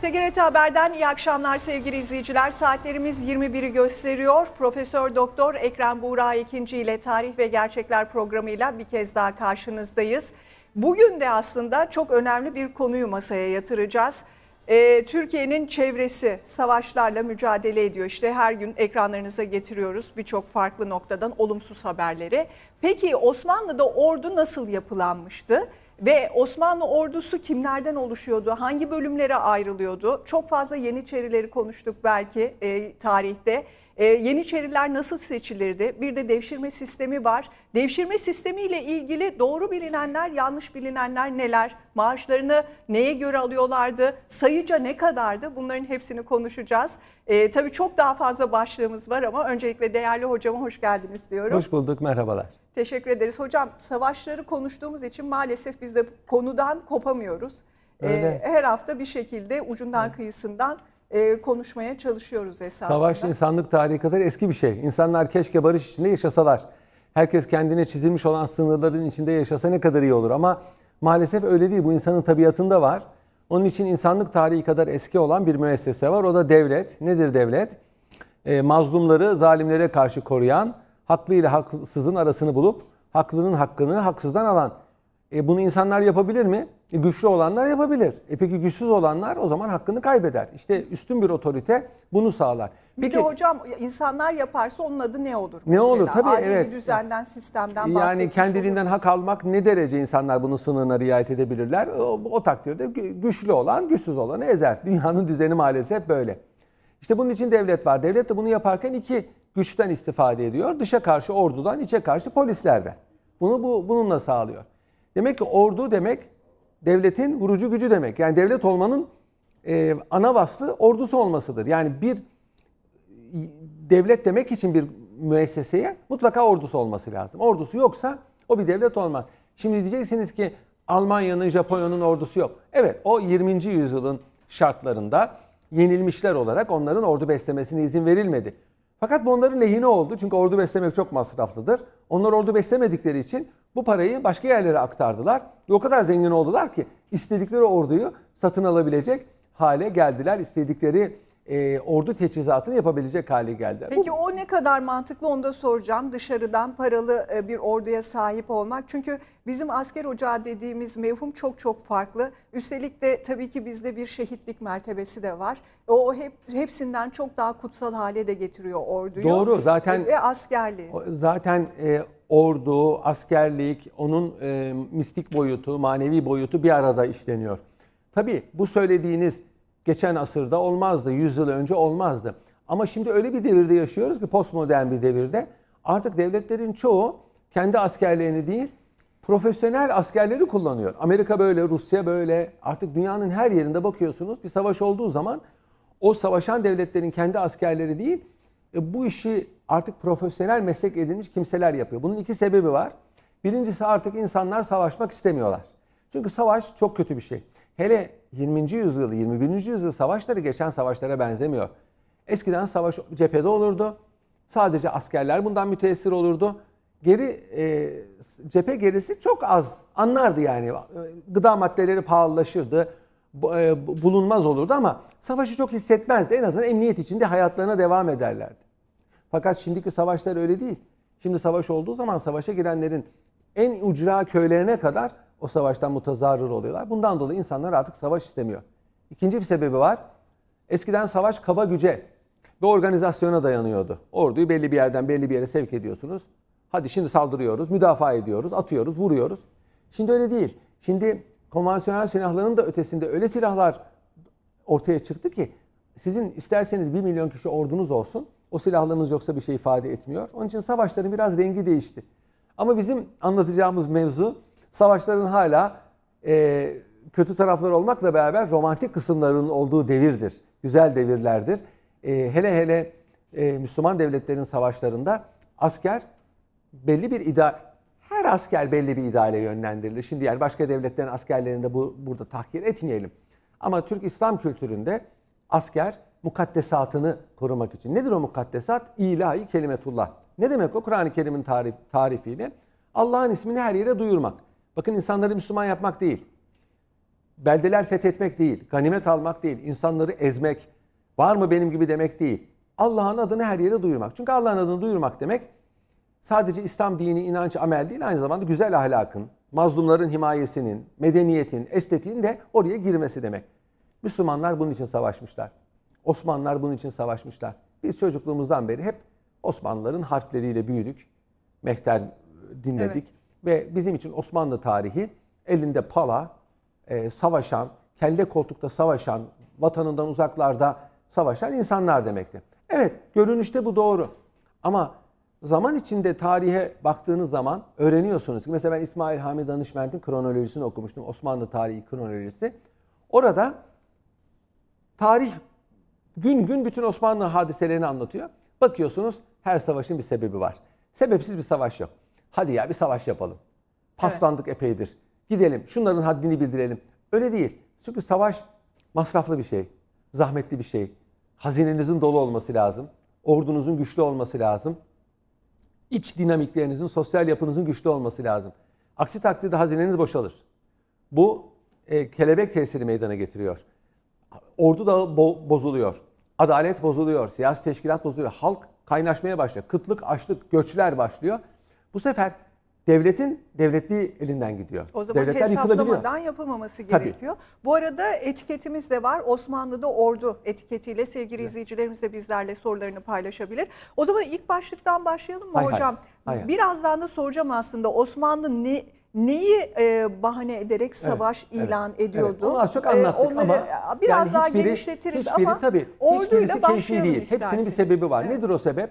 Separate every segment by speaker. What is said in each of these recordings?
Speaker 1: TGRT Haber'den iyi akşamlar sevgili izleyiciler. Saatlerimiz 21'i gösteriyor. Profesör Doktor Ekrem Buğra ikinci ile Tarih ve Gerçekler programıyla bir kez daha karşınızdayız. Bugün de aslında çok önemli bir konuyu masaya yatıracağız. Ee, Türkiye'nin çevresi savaşlarla mücadele ediyor. İşte her gün ekranlarınıza getiriyoruz birçok farklı noktadan olumsuz haberleri. Peki Osmanlı'da ordu nasıl yapılanmıştı? Ve Osmanlı ordusu kimlerden oluşuyordu? Hangi bölümlere ayrılıyordu? Çok fazla Yeniçerileri konuştuk belki e, tarihte. E, Yeniçeriler nasıl seçilirdi? Bir de devşirme sistemi var. Devşirme sistemiyle ilgili doğru bilinenler, yanlış bilinenler neler? Maaşlarını neye göre alıyorlardı? Sayıca ne kadardı? Bunların hepsini konuşacağız. E, tabii çok daha fazla başlığımız var ama öncelikle değerli hocama hoş geldiniz diyorum.
Speaker 2: Hoş bulduk, merhabalar.
Speaker 1: Teşekkür ederiz. Hocam savaşları konuştuğumuz için maalesef biz de konudan kopamıyoruz. Ee, her hafta bir şekilde ucundan evet. kıyısından e, konuşmaya çalışıyoruz esasında.
Speaker 2: Savaş insanlık tarihi kadar eski bir şey. İnsanlar keşke barış içinde yaşasalar. Herkes kendine çizilmiş olan sınırların içinde yaşasa ne kadar iyi olur. Ama maalesef öyle değil. Bu insanın tabiatında var. Onun için insanlık tarihi kadar eski olan bir müessese var. O da devlet. Nedir devlet? E, mazlumları zalimlere karşı koruyan, haklı ile haksızın arasını bulup haklının hakkını haksızdan alan. E bunu insanlar yapabilir mi? E güçlü olanlar yapabilir. E peki güçsüz olanlar o zaman hakkını kaybeder. İşte üstün bir otorite bunu sağlar.
Speaker 1: Peki, bir de hocam insanlar yaparsa onun adı ne olur?
Speaker 2: Mesela? Ne olur tabii
Speaker 1: Adil
Speaker 2: evet.
Speaker 1: düzenden, sistemden
Speaker 2: Yani kendiliğinden hak almak ne derece insanlar bunun sınırına riayet edebilirler? O, o takdirde güçlü olan güçsüz olanı ezer. Dünyanın düzeni maalesef böyle. İşte bunun için devlet var. Devlet de bunu yaparken iki güçten istifade ediyor. Dışa karşı ordudan, içe karşı polislerden. Bunu bu bununla sağlıyor. Demek ki ordu demek devletin vurucu gücü demek. Yani devlet olmanın e, ana vasfı ordusu olmasıdır. Yani bir devlet demek için bir müesseseye mutlaka ordusu olması lazım. Ordusu yoksa o bir devlet olmaz. Şimdi diyeceksiniz ki Almanya'nın, Japonya'nın ordusu yok. Evet o 20. yüzyılın şartlarında yenilmişler olarak onların ordu beslemesine izin verilmedi. Fakat bu onların lehine oldu. Çünkü ordu beslemek çok masraflıdır. Onlar ordu beslemedikleri için bu parayı başka yerlere aktardılar. Ve o kadar zengin oldular ki istedikleri orduyu satın alabilecek hale geldiler. İstedikleri e, ordu teçhizatını yapabilecek hale geldi.
Speaker 1: Peki o ne kadar mantıklı onu da soracağım. Dışarıdan paralı e, bir orduya sahip olmak. Çünkü bizim asker ocağı dediğimiz mevhum çok çok farklı. Üstelik de tabii ki bizde bir şehitlik mertebesi de var. O hep hepsinden çok daha kutsal hale de getiriyor orduyu.
Speaker 2: Doğru zaten.
Speaker 1: Ve askerliği.
Speaker 2: Zaten e, ordu, askerlik, onun e, mistik boyutu, manevi boyutu bir arada işleniyor. Tabii bu söylediğiniz geçen asırda olmazdı, 100 yıl önce olmazdı. Ama şimdi öyle bir devirde yaşıyoruz ki postmodern bir devirde artık devletlerin çoğu kendi askerlerini değil, profesyonel askerleri kullanıyor. Amerika böyle, Rusya böyle. Artık dünyanın her yerinde bakıyorsunuz bir savaş olduğu zaman o savaşan devletlerin kendi askerleri değil, e, bu işi artık profesyonel meslek edinmiş kimseler yapıyor. Bunun iki sebebi var. Birincisi artık insanlar savaşmak istemiyorlar. Çünkü savaş çok kötü bir şey. Hele 20. yüzyıl, 21. yüzyıl savaşları geçen savaşlara benzemiyor. Eskiden savaş cephede olurdu. Sadece askerler bundan müteessir olurdu. Geri e, cephe gerisi çok az anlardı yani. Gıda maddeleri pahalılaşırdı. E, bulunmaz olurdu ama savaşı çok hissetmezdi. En azından emniyet içinde hayatlarına devam ederlerdi. Fakat şimdiki savaşlar öyle değil. Şimdi savaş olduğu zaman savaşa girenlerin en ucra köylerine kadar o savaştan mutazarrır oluyorlar. Bundan dolayı insanlar artık savaş istemiyor. İkinci bir sebebi var. Eskiden savaş kaba güce ve organizasyona dayanıyordu. Orduyu belli bir yerden belli bir yere sevk ediyorsunuz. Hadi şimdi saldırıyoruz, müdafaa ediyoruz, atıyoruz, vuruyoruz. Şimdi öyle değil. Şimdi konvansiyonel silahların da ötesinde öyle silahlar ortaya çıktı ki sizin isterseniz 1 milyon kişi ordunuz olsun. O silahlarınız yoksa bir şey ifade etmiyor. Onun için savaşların biraz rengi değişti. Ama bizim anlatacağımız mevzu savaşların hala e, kötü tarafları olmakla beraber romantik kısımlarının olduğu devirdir. Güzel devirlerdir. E, hele hele e, Müslüman devletlerin savaşlarında asker belli bir ideal, her asker belli bir ideale yönlendirilir. Şimdi yani başka devletlerin askerlerini de bu, burada tahkir etmeyelim. Ama Türk İslam kültüründe asker mukaddesatını korumak için. Nedir o mukaddesat? İlahi kelimetullah. Ne demek o? Kur'an-ı Kerim'in tarif, tarifiyle Allah'ın ismini her yere duyurmak. Bakın insanları Müslüman yapmak değil. beldeler fethetmek değil, ganimet almak değil, insanları ezmek, var mı benim gibi demek değil. Allah'ın adını her yere duyurmak. Çünkü Allah'ın adını duyurmak demek sadece İslam dini, inanç, amel değil aynı zamanda güzel ahlakın, mazlumların himayesinin, medeniyetin, estetiğin de oraya girmesi demek. Müslümanlar bunun için savaşmışlar. Osmanlılar bunun için savaşmışlar. Biz çocukluğumuzdan beri hep Osmanlıların harpleriyle büyüdük. Mehter dinledik. Evet. Ve bizim için Osmanlı tarihi elinde pala, e, savaşan, kelle koltukta savaşan, vatanından uzaklarda savaşan insanlar demekti. Evet, görünüşte bu doğru. Ama zaman içinde tarihe baktığınız zaman öğreniyorsunuz ki mesela ben İsmail Hami Danışment'in kronolojisini okumuştum. Osmanlı tarihi kronolojisi. Orada tarih gün gün bütün Osmanlı hadiselerini anlatıyor. Bakıyorsunuz her savaşın bir sebebi var. Sebepsiz bir savaş yok. Hadi ya bir savaş yapalım. Paslandık evet. epeydir. Gidelim şunların haddini bildirelim. Öyle değil. Çünkü savaş masraflı bir şey. Zahmetli bir şey. Hazinenizin dolu olması lazım. Ordunuzun güçlü olması lazım. İç dinamiklerinizin, sosyal yapınızın güçlü olması lazım. Aksi takdirde hazineniz boşalır. Bu e, kelebek tesiri meydana getiriyor. Ordu da bo- bozuluyor. Adalet bozuluyor. Siyasi teşkilat bozuluyor. Halk kaynaşmaya başlıyor. Kıtlık, açlık, göçler başlıyor. Bu sefer devletin devletliği elinden gidiyor.
Speaker 1: O zaman Devletler hesaplamadan yapılmaması gerekiyor. Tabii. Bu arada etiketimiz de var. Osmanlı'da ordu etiketiyle sevgili evet. izleyicilerimiz de bizlerle sorularını paylaşabilir. O zaman ilk başlıktan başlayalım mı hay hocam? Hay. Hay. Birazdan da soracağım aslında Osmanlı ne neyi e, bahane ederek savaş evet, ilan evet, ediyordu? Evet,
Speaker 2: onlar çok anlattık e, onları
Speaker 1: ama biraz yani daha hiçbiri, genişletiriz hiçbiri, ama
Speaker 2: tabii, hiçbirisi keyfi değil. Hepsinin bir sebebi var. Evet. Nedir o sebep?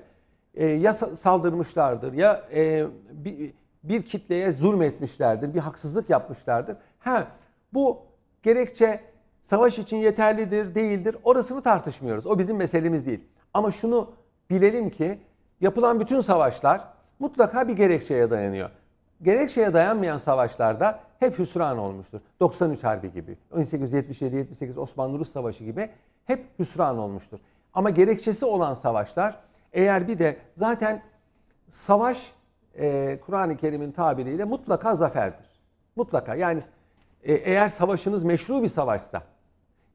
Speaker 2: E, ya saldırmışlardır ya e, bir, bir kitleye zulmetmişlerdir, bir haksızlık yapmışlardır. Ha, bu gerekçe savaş için yeterlidir, değildir. Orasını tartışmıyoruz. O bizim meselemiz değil. Ama şunu bilelim ki yapılan bütün savaşlar mutlaka bir gerekçeye dayanıyor. Gerekçeye dayanmayan savaşlarda hep hüsran olmuştur. 93 Harbi gibi, 1877-78 Osmanlı-Rus Savaşı gibi hep hüsran olmuştur. Ama gerekçesi olan savaşlar eğer bir de zaten savaş e, Kur'an-ı Kerim'in tabiriyle mutlaka zaferdir. Mutlaka. Yani e, eğer savaşınız meşru bir savaşsa,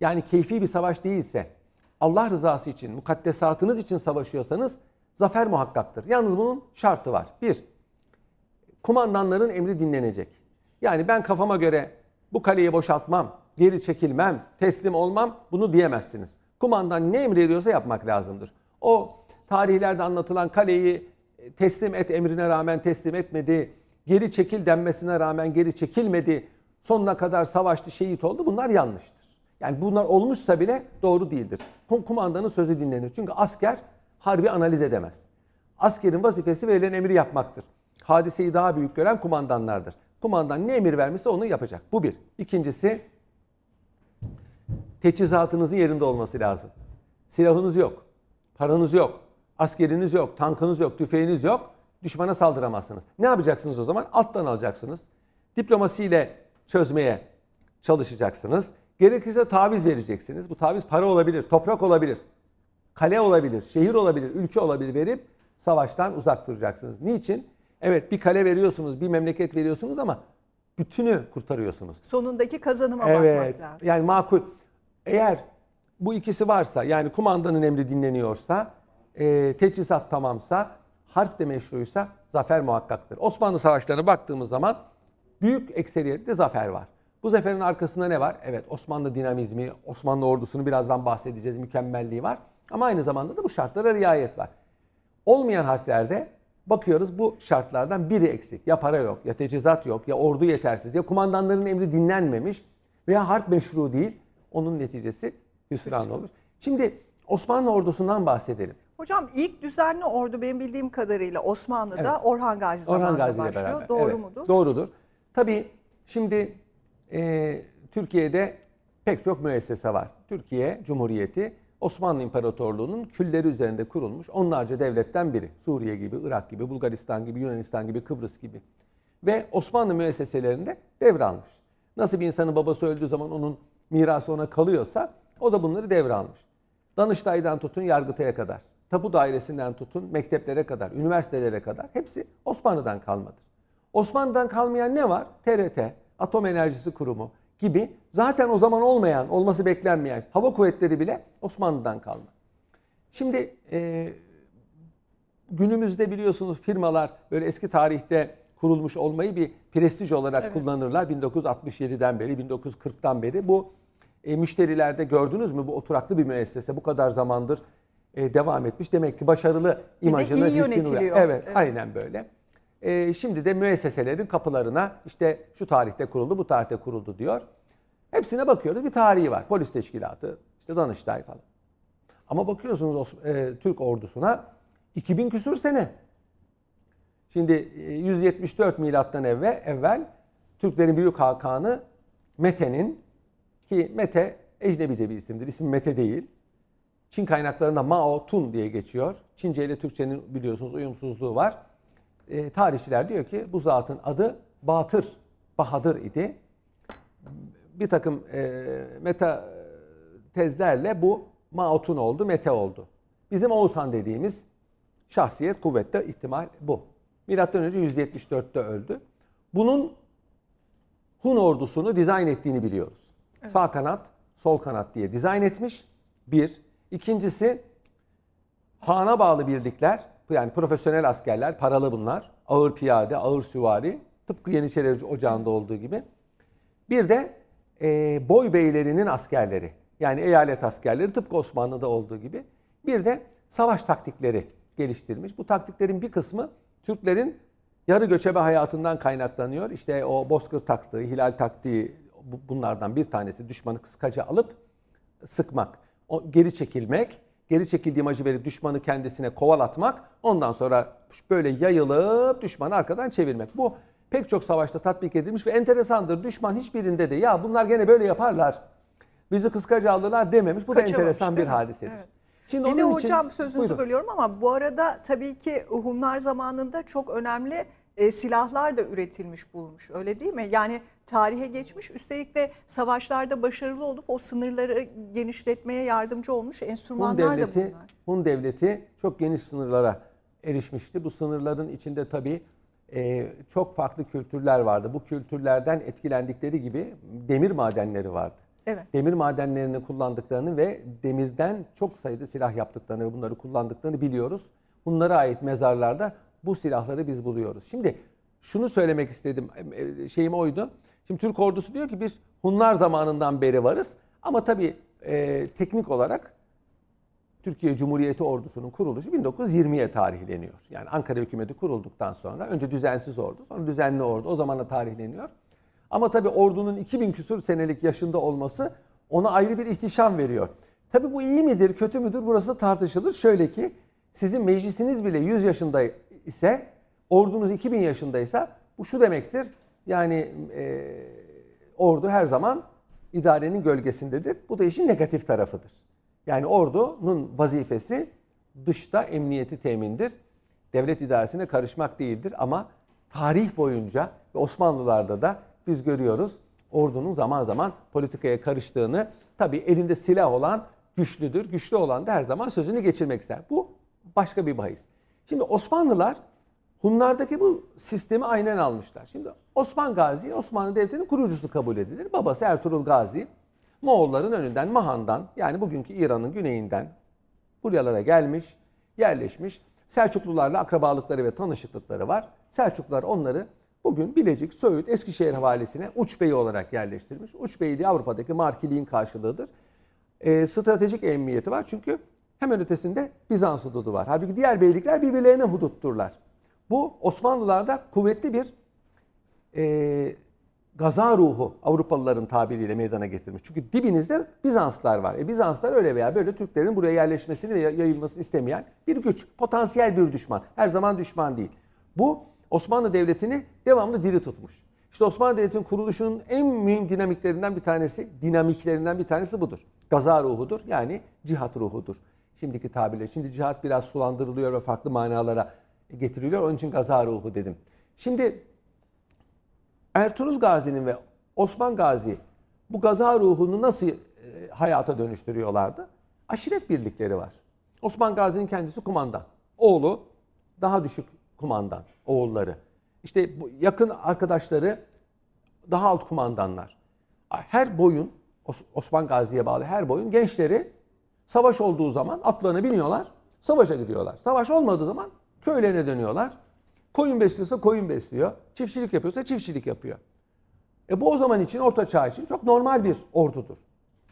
Speaker 2: yani keyfi bir savaş değilse, Allah rızası için, mukaddesatınız için savaşıyorsanız zafer muhakkaktır. Yalnız bunun şartı var. Bir, kumandanların emri dinlenecek. Yani ben kafama göre bu kaleyi boşaltmam, geri çekilmem, teslim olmam bunu diyemezsiniz. Kumandan ne emrediyorsa yapmak lazımdır. O tarihlerde anlatılan kaleyi teslim et emrine rağmen teslim etmedi. Geri çekil denmesine rağmen geri çekilmedi. Sonuna kadar savaştı, şehit oldu. Bunlar yanlıştır. Yani bunlar olmuşsa bile doğru değildir. Kumandanın sözü dinlenir. Çünkü asker harbi analiz edemez. Askerin vazifesi verilen emri yapmaktır. Hadiseyi daha büyük gören kumandanlardır. Kumandan ne emir vermişse onu yapacak. Bu bir. İkincisi teçhizatınızın yerinde olması lazım. Silahınız yok, paranız yok, Askeriniz yok, tankınız yok, tüfeğiniz yok. Düşmana saldıramazsınız. Ne yapacaksınız o zaman? Alttan alacaksınız. Diplomasiyle çözmeye çalışacaksınız. Gerekirse taviz vereceksiniz. Bu taviz para olabilir, toprak olabilir, kale olabilir, şehir olabilir, ülke olabilir verip savaştan uzak duracaksınız. Niçin? Evet bir kale veriyorsunuz, bir memleket veriyorsunuz ama bütünü kurtarıyorsunuz.
Speaker 1: Sonundaki kazanıma evet, bakmak lazım.
Speaker 2: Yani makul. Eğer bu ikisi varsa yani kumandanın emri dinleniyorsa e, teçhizat tamamsa, harp de meşruysa zafer muhakkaktır. Osmanlı savaşlarına baktığımız zaman büyük ekseriyette zafer var. Bu zaferin arkasında ne var? Evet Osmanlı dinamizmi, Osmanlı ordusunu birazdan bahsedeceğiz, mükemmelliği var. Ama aynı zamanda da bu şartlara riayet var. Olmayan harplerde bakıyoruz bu şartlardan biri eksik. Ya para yok, ya teçhizat yok, ya ordu yetersiz, ya kumandanların emri dinlenmemiş veya harp meşru değil. Onun neticesi hüsran olmuş. Şimdi Osmanlı ordusundan bahsedelim.
Speaker 1: Hocam ilk düzenli ordu benim bildiğim kadarıyla Osmanlı'da evet. Orhan Gazi zamanında Orhan Gazi başlıyor. Beraber. Doğru evet, mudur?
Speaker 2: Doğrudur. Tabii şimdi e, Türkiye'de pek çok müessese var. Türkiye Cumhuriyeti Osmanlı İmparatorluğu'nun külleri üzerinde kurulmuş onlarca devletten biri. Suriye gibi, Irak gibi, Bulgaristan gibi, Yunanistan gibi, Kıbrıs gibi. Ve Osmanlı müesseselerinde devralmış. Nasıl bir insanın babası öldüğü zaman onun mirası ona kalıyorsa o da bunları devralmış. Danıştay'dan tutun Yargıtay'a kadar tapu dairesinden tutun mekteplere kadar, üniversitelere kadar hepsi Osmanlı'dan kalmadır. Osmanlı'dan kalmayan ne var? TRT, Atom Enerjisi Kurumu gibi zaten o zaman olmayan, olması beklenmeyen hava kuvvetleri bile Osmanlı'dan kalma. Şimdi e, günümüzde biliyorsunuz firmalar böyle eski tarihte kurulmuş olmayı bir prestij olarak
Speaker 1: Evet.
Speaker 2: kullanırlar. 1967'den beri, 1940'tan beri bu e, müşterilerde gördünüz mü bu oturaklı bir müessese bu kadar zamandır e, devam etmiş. Demek ki başarılı imajını
Speaker 1: iyi yönetiliyor.
Speaker 2: Evet,
Speaker 1: Evet.
Speaker 2: aynen böyle. E, şimdi de müesseselerin kapılarına işte şu tarihte kuruldu, bu tarihte kuruldu diyor. Hepsine bakıyoruz. Bir tarihi var. Polis teşkilatı, işte Danıştay falan. Ama bakıyorsunuz e, Türk ordusuna 2000 küsür sene. Şimdi e, 174 milattan evvel, evvel Türklerin büyük hakanı Mete'nin ki Mete ecnebice bir isimdir. İsim Mete değil. Çin kaynaklarında Mao Tun diye geçiyor. Çince ile Türkçenin biliyorsunuz uyumsuzluğu var. E, tarihçiler diyor ki bu zatın adı Batır, Bahadır idi. Bir takım e, meta tezlerle bu Mao Tun oldu, Mete oldu. Bizim Oğuzhan dediğimiz şahsiyet kuvvette ihtimal bu. Milattan önce 174'te öldü. Bunun Hun ordusunu dizayn ettiğini biliyoruz. Sağ kanat, sol kanat diye dizayn etmiş. Bir. İkincisi Han'a bağlı birlikler, yani profesyonel askerler, paralı bunlar. Ağır piyade, ağır süvari. Tıpkı Yeniçeri Ocağı'nda olduğu gibi. Bir de e, boy beylerinin askerleri. Yani eyalet askerleri tıpkı Osmanlı'da olduğu gibi. Bir de savaş taktikleri geliştirmiş. Bu taktiklerin bir kısmı Türklerin yarı göçebe hayatından kaynaklanıyor. İşte o bozkır taktiği, hilal taktiği bu- bunlardan bir tanesi düşmanı kıskaca alıp sıkmak. O, geri çekilmek, geri çekildiği imajı verip düşmanı kendisine kovalatmak. Ondan sonra böyle yayılıp düşmanı arkadan çevirmek. Bu pek çok savaşta tatbik edilmiş ve enteresandır. Düşman hiçbirinde de ya bunlar gene böyle yaparlar. Bizi kıskaca aldılar dememiş. Bu da
Speaker 1: Kaçamamış,
Speaker 2: enteresan bir hadisedir.
Speaker 1: Evet.
Speaker 2: Şimdi
Speaker 1: Bir de
Speaker 2: onun için-
Speaker 1: hocam sözünüzü
Speaker 2: Buyurun.
Speaker 1: bölüyorum ama bu arada tabii ki Hunlar zamanında çok önemli e, silahlar da üretilmiş bulmuş öyle değil mi? Yani tarihe geçmiş üstelik de savaşlarda başarılı olup o sınırları genişletmeye yardımcı olmuş
Speaker 2: Hun
Speaker 1: enstrümanlar da
Speaker 2: devleti,
Speaker 1: bunlar.
Speaker 2: Hun devleti çok geniş sınırlara erişmişti. Bu sınırların içinde tabii e, çok farklı kültürler vardı. Bu kültürlerden etkilendikleri gibi demir madenleri vardı.
Speaker 1: Evet.
Speaker 2: Demir madenlerini kullandıklarını ve demirden çok sayıda silah yaptıklarını ve bunları kullandıklarını biliyoruz. Bunlara ait mezarlarda bu silahları biz buluyoruz. Şimdi şunu söylemek istedim, e, şeyim oydu. Şimdi Türk ordusu diyor ki biz Hunlar zamanından beri varız. Ama tabii e, teknik olarak Türkiye Cumhuriyeti Ordusu'nun kuruluşu 1920'ye tarihleniyor. Yani Ankara hükümeti kurulduktan sonra önce düzensiz ordu, sonra düzenli ordu o zamanla tarihleniyor. Ama tabii ordunun 2000 küsur senelik yaşında olması ona ayrı bir ihtişam veriyor. Tabii bu iyi midir, kötü müdür burası tartışılır. Şöyle ki sizin meclisiniz bile 100 yaşında ise ordunuz 2000 yaşındaysa bu şu demektir. Yani e, ordu her zaman idarenin gölgesindedir. Bu da işin negatif tarafıdır. Yani ordunun vazifesi dışta emniyeti temindir. Devlet idaresine karışmak değildir ama tarih boyunca ve Osmanlılarda da biz görüyoruz ordunun zaman zaman politikaya karıştığını. Tabii elinde silah olan güçlüdür. Güçlü olan da her zaman sözünü geçirmek ister. Bu başka bir bahis. Şimdi Osmanlılar Hunlardaki bu sistemi aynen almışlar. Şimdi Osman Gazi Osmanlı Devleti'nin kurucusu kabul edilir. Babası Ertuğrul Gazi Moğolların önünden Mahan'dan yani bugünkü İran'ın güneyinden buralara gelmiş, yerleşmiş. Selçuklularla akrabalıkları ve tanışıklıkları var. Selçuklular onları bugün Bilecik, Söğüt, Eskişehir havalisine Uçbeyi olarak yerleştirmiş. Uçbeyliği Avrupa'daki markiliğin karşılığıdır. Ee, stratejik emniyeti var çünkü hemen ötesinde Bizans hududu var. Halbuki diğer beylikler birbirlerine hudutturlar. Bu Osmanlılarda kuvvetli bir e, gaza ruhu Avrupalıların tabiriyle meydana getirmiş. Çünkü dibinizde Bizanslar var. E, Bizanslar öyle veya böyle Türklerin buraya yerleşmesini ve yayılmasını istemeyen bir güç. Potansiyel bir düşman. Her zaman düşman değil. Bu Osmanlı Devleti'ni devamlı diri tutmuş. İşte Osmanlı Devleti'nin kuruluşunun en mühim dinamiklerinden bir tanesi, dinamiklerinden bir tanesi budur. Gaza ruhudur. Yani cihat ruhudur. Şimdiki tabirle. Şimdi cihat biraz sulandırılıyor ve farklı manalara getiriliyor. Onun için gaza ruhu dedim. Şimdi Ertuğrul Gazi'nin ve Osman Gazi bu gaza ruhunu nasıl e, hayata dönüştürüyorlardı? Aşiret birlikleri var. Osman Gazi'nin kendisi kumandan. Oğlu daha düşük kumandan, oğulları. İşte bu yakın arkadaşları daha alt kumandanlar. her boyun Os- Osman Gazi'ye bağlı her boyun gençleri savaş olduğu zaman atlarına biniyorlar, savaşa gidiyorlar. Savaş olmadığı zaman köylerine dönüyorlar. Koyun besliyorsa koyun besliyor. Çiftçilik yapıyorsa çiftçilik yapıyor. E bu o zaman için Orta Çağ için çok normal bir ordudur.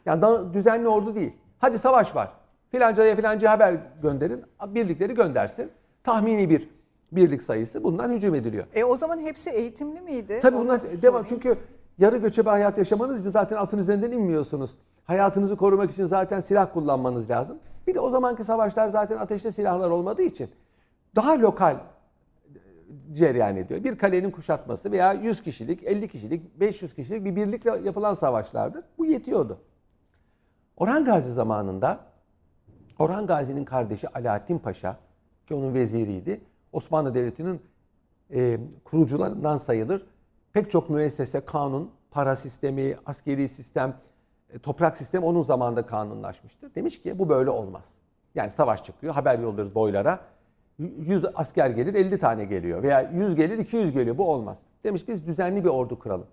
Speaker 2: Yani daha düzenli ordu değil. Hadi savaş var. Filancaya filancaya haber gönderin. Birlikleri göndersin. Tahmini bir birlik sayısı bundan hücum ediliyor.
Speaker 1: E o zaman hepsi eğitimli miydi?
Speaker 2: Tabii bunlar devam. Çünkü yarı göçebe hayat yaşamanız için zaten atın üzerinden inmiyorsunuz. Hayatınızı korumak için zaten silah kullanmanız lazım. Bir de o zamanki savaşlar zaten ateşte silahlar olmadığı için daha lokal cereyan ediyor. Bir kalenin kuşatması veya 100 kişilik, 50 kişilik, 500 kişilik bir birlikle yapılan savaşlardır. Bu yetiyordu. Orhan Gazi zamanında Orhan Gazi'nin kardeşi Alaaddin Paşa ki onun veziriydi. Osmanlı Devleti'nin e, kurucularından sayılır. Pek çok müessese, kanun, para sistemi, askeri sistem, e, toprak sistemi onun zamanında kanunlaşmıştır. Demiş ki bu böyle olmaz. Yani savaş çıkıyor, haber yollarız boylara. 100 asker gelir 50 tane geliyor veya 100 gelir 200 geliyor bu olmaz. Demiş biz düzenli bir ordu kuralım.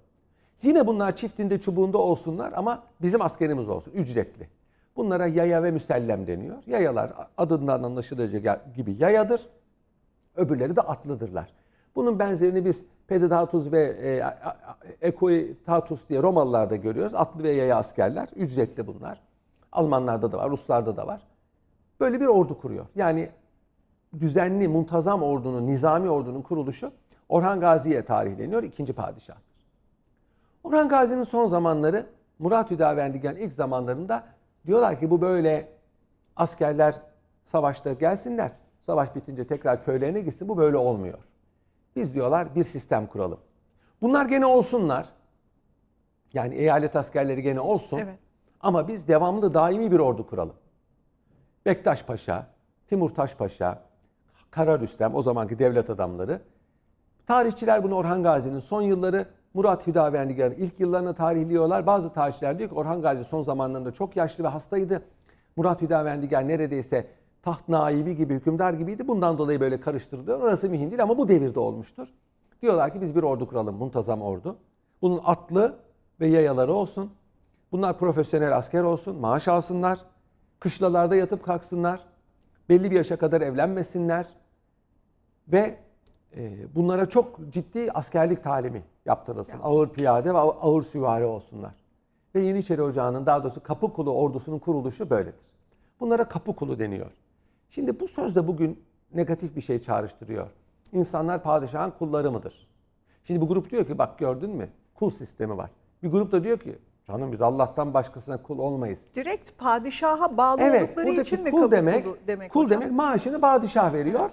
Speaker 2: Yine bunlar çiftinde çubuğunda olsunlar ama bizim askerimiz olsun ücretli. Bunlara yaya ve müsellem deniyor. Yayalar adından anlaşılacağı gibi yayadır. Öbürleri de atlıdırlar. Bunun benzerini biz Peditatus ve e, Equitatus diye Romalılarda görüyoruz. Atlı ve yaya askerler. Ücretli bunlar. Almanlarda da var, Ruslarda da var. Böyle bir ordu kuruyor. Yani düzenli, muntazam ordunun, nizami ordunun kuruluşu Orhan Gazi'ye tarihleniyor. ikinci padişahtır. Orhan Gazi'nin son zamanları Murat Hüdavendigar'ın ilk zamanlarında diyorlar ki bu böyle askerler savaşta gelsinler. Savaş bitince tekrar köylerine gitsin. Bu böyle olmuyor. Biz diyorlar bir sistem kuralım. Bunlar gene olsunlar. Yani eyalet askerleri gene olsun.
Speaker 1: Evet.
Speaker 2: Ama biz devamlı daimi bir ordu kuralım. Bektaş Paşa, Timurtaş Paşa, Kara Rüstem o zamanki devlet adamları. Tarihçiler bunu Orhan Gazi'nin son yılları, Murat Hüdavendigar'ın ilk yıllarını tarihliyorlar. Bazı tarihçiler diyor ki Orhan Gazi son zamanlarında çok yaşlı ve hastaydı. Murat Hüdavendigar neredeyse taht naibi gibi, hükümdar gibiydi. Bundan dolayı böyle karıştırılıyor. Orası mühim değil ama bu devirde olmuştur. Diyorlar ki biz bir ordu kuralım, muntazam ordu. Bunun atlı ve yayaları olsun. Bunlar profesyonel asker olsun, maaş alsınlar. Kışlalarda yatıp kalksınlar. Belli bir yaşa kadar evlenmesinler. Ve e, bunlara çok ciddi askerlik talimi yaptırılsın. Ağır piyade ve ağır süvari olsunlar. Ve Yeniçeri Ocağı'nın daha doğrusu Kapı Kulu ordusunun kuruluşu böyledir. Bunlara Kapı Kulu deniyor. Şimdi bu sözde bugün negatif bir şey çağrıştırıyor. İnsanlar padişahın kulları mıdır? Şimdi bu grup diyor ki bak gördün mü kul sistemi var. Bir grup da diyor ki canım biz Allah'tan başkasına kul olmayız.
Speaker 1: Direkt padişaha bağlı
Speaker 2: Evet,
Speaker 1: oldukları için mi
Speaker 2: kul
Speaker 1: kabul
Speaker 2: demek,
Speaker 1: demek
Speaker 2: kul
Speaker 1: hocam?
Speaker 2: demek maaşını padişah veriyor.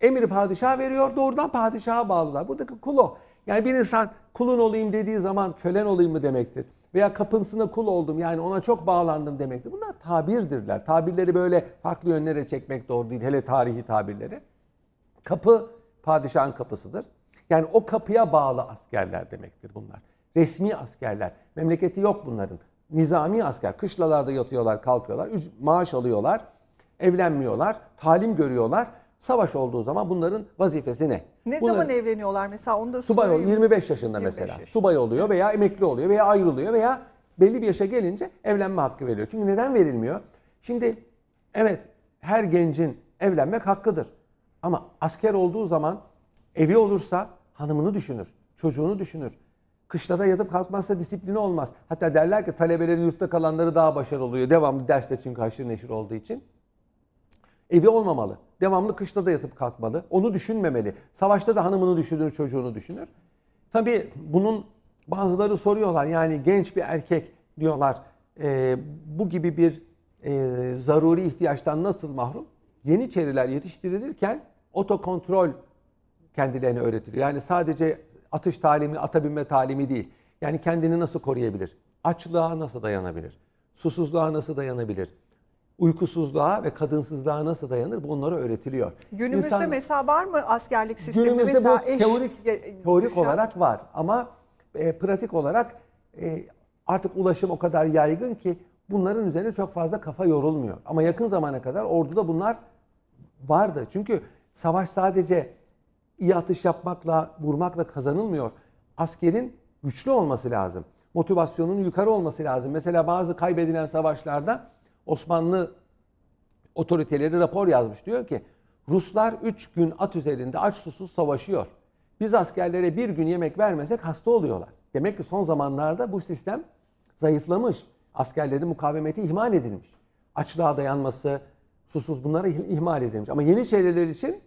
Speaker 2: Emir padişah veriyor, doğrudan padişaha bağlılar. Buradaki kul o. Yani bir insan kulun olayım dediği zaman kölen olayım mı demektir. Veya kapısına kul oldum yani ona çok bağlandım demektir. Bunlar tabirdirler. Tabirleri böyle farklı yönlere çekmek doğru değil. Hele tarihi tabirleri. Kapı padişahın kapısıdır. Yani o kapıya bağlı askerler demektir bunlar. Resmi askerler. Memleketi yok bunların. Nizami asker. Kışlalarda yatıyorlar, kalkıyorlar. Maaş alıyorlar. Evlenmiyorlar. Talim görüyorlar. Savaş olduğu zaman bunların vazifesi ne?
Speaker 1: Ne
Speaker 2: Bunların-
Speaker 1: zaman evleniyorlar mesela onu da
Speaker 2: Subay oluyor
Speaker 1: sorayım.
Speaker 2: 25 yaşında
Speaker 1: 25
Speaker 2: mesela.
Speaker 1: yaşında.
Speaker 2: Subay oluyor veya emekli oluyor veya ayrılıyor veya belli bir yaşa gelince evlenme hakkı veriliyor. Çünkü neden verilmiyor? Şimdi evet her gencin evlenmek hakkıdır. Ama asker olduğu zaman evi olursa hanımını düşünür, çocuğunu düşünür. Kışlada yatıp kalkmazsa disiplini olmaz. Hatta derler ki talebelerin yurtta kalanları daha başarılı oluyor. Devamlı derste çünkü haşır neşir olduğu için. Evi olmamalı. Devamlı kışta da yatıp kalkmalı. Onu düşünmemeli. Savaşta da hanımını düşünür, çocuğunu düşünür. Tabii bunun bazıları soruyorlar. Yani genç bir erkek diyorlar e, bu gibi bir e, zaruri ihtiyaçtan nasıl mahrum? Yeniçeriler yetiştirilirken otokontrol kendilerine öğretiliyor. Yani sadece atış talimi, ata talimi değil. Yani kendini nasıl koruyabilir? Açlığa nasıl dayanabilir? Susuzluğa nasıl dayanabilir? Uykusuzluğa ve kadınsızlığa nasıl dayanır? Bu onlara öğretiliyor.
Speaker 1: Günümüzde
Speaker 2: İnsan-
Speaker 1: mesela var mı askerlik sistemi?
Speaker 2: Günümüzde
Speaker 1: mesela
Speaker 2: bu
Speaker 1: eş-
Speaker 2: teorik
Speaker 1: e,
Speaker 2: teorik
Speaker 1: düşen-
Speaker 2: olarak var ama e, pratik olarak e, artık ulaşım o kadar yaygın ki bunların üzerine çok fazla kafa yorulmuyor. Ama yakın zamana kadar orduda bunlar vardı. Çünkü savaş sadece iyi atış yapmakla, vurmakla kazanılmıyor. Askerin güçlü olması lazım. motivasyonun yukarı olması lazım. Mesela bazı kaybedilen savaşlarda Osmanlı otoriteleri rapor yazmış. Diyor ki Ruslar 3 gün at üzerinde aç susuz savaşıyor. Biz askerlere bir gün yemek vermesek hasta oluyorlar. Demek ki son zamanlarda bu sistem zayıflamış. Askerlerin mukavemeti ihmal edilmiş. Açlığa dayanması, susuz bunlara ihmal edilmiş. Ama Yeniçeriler için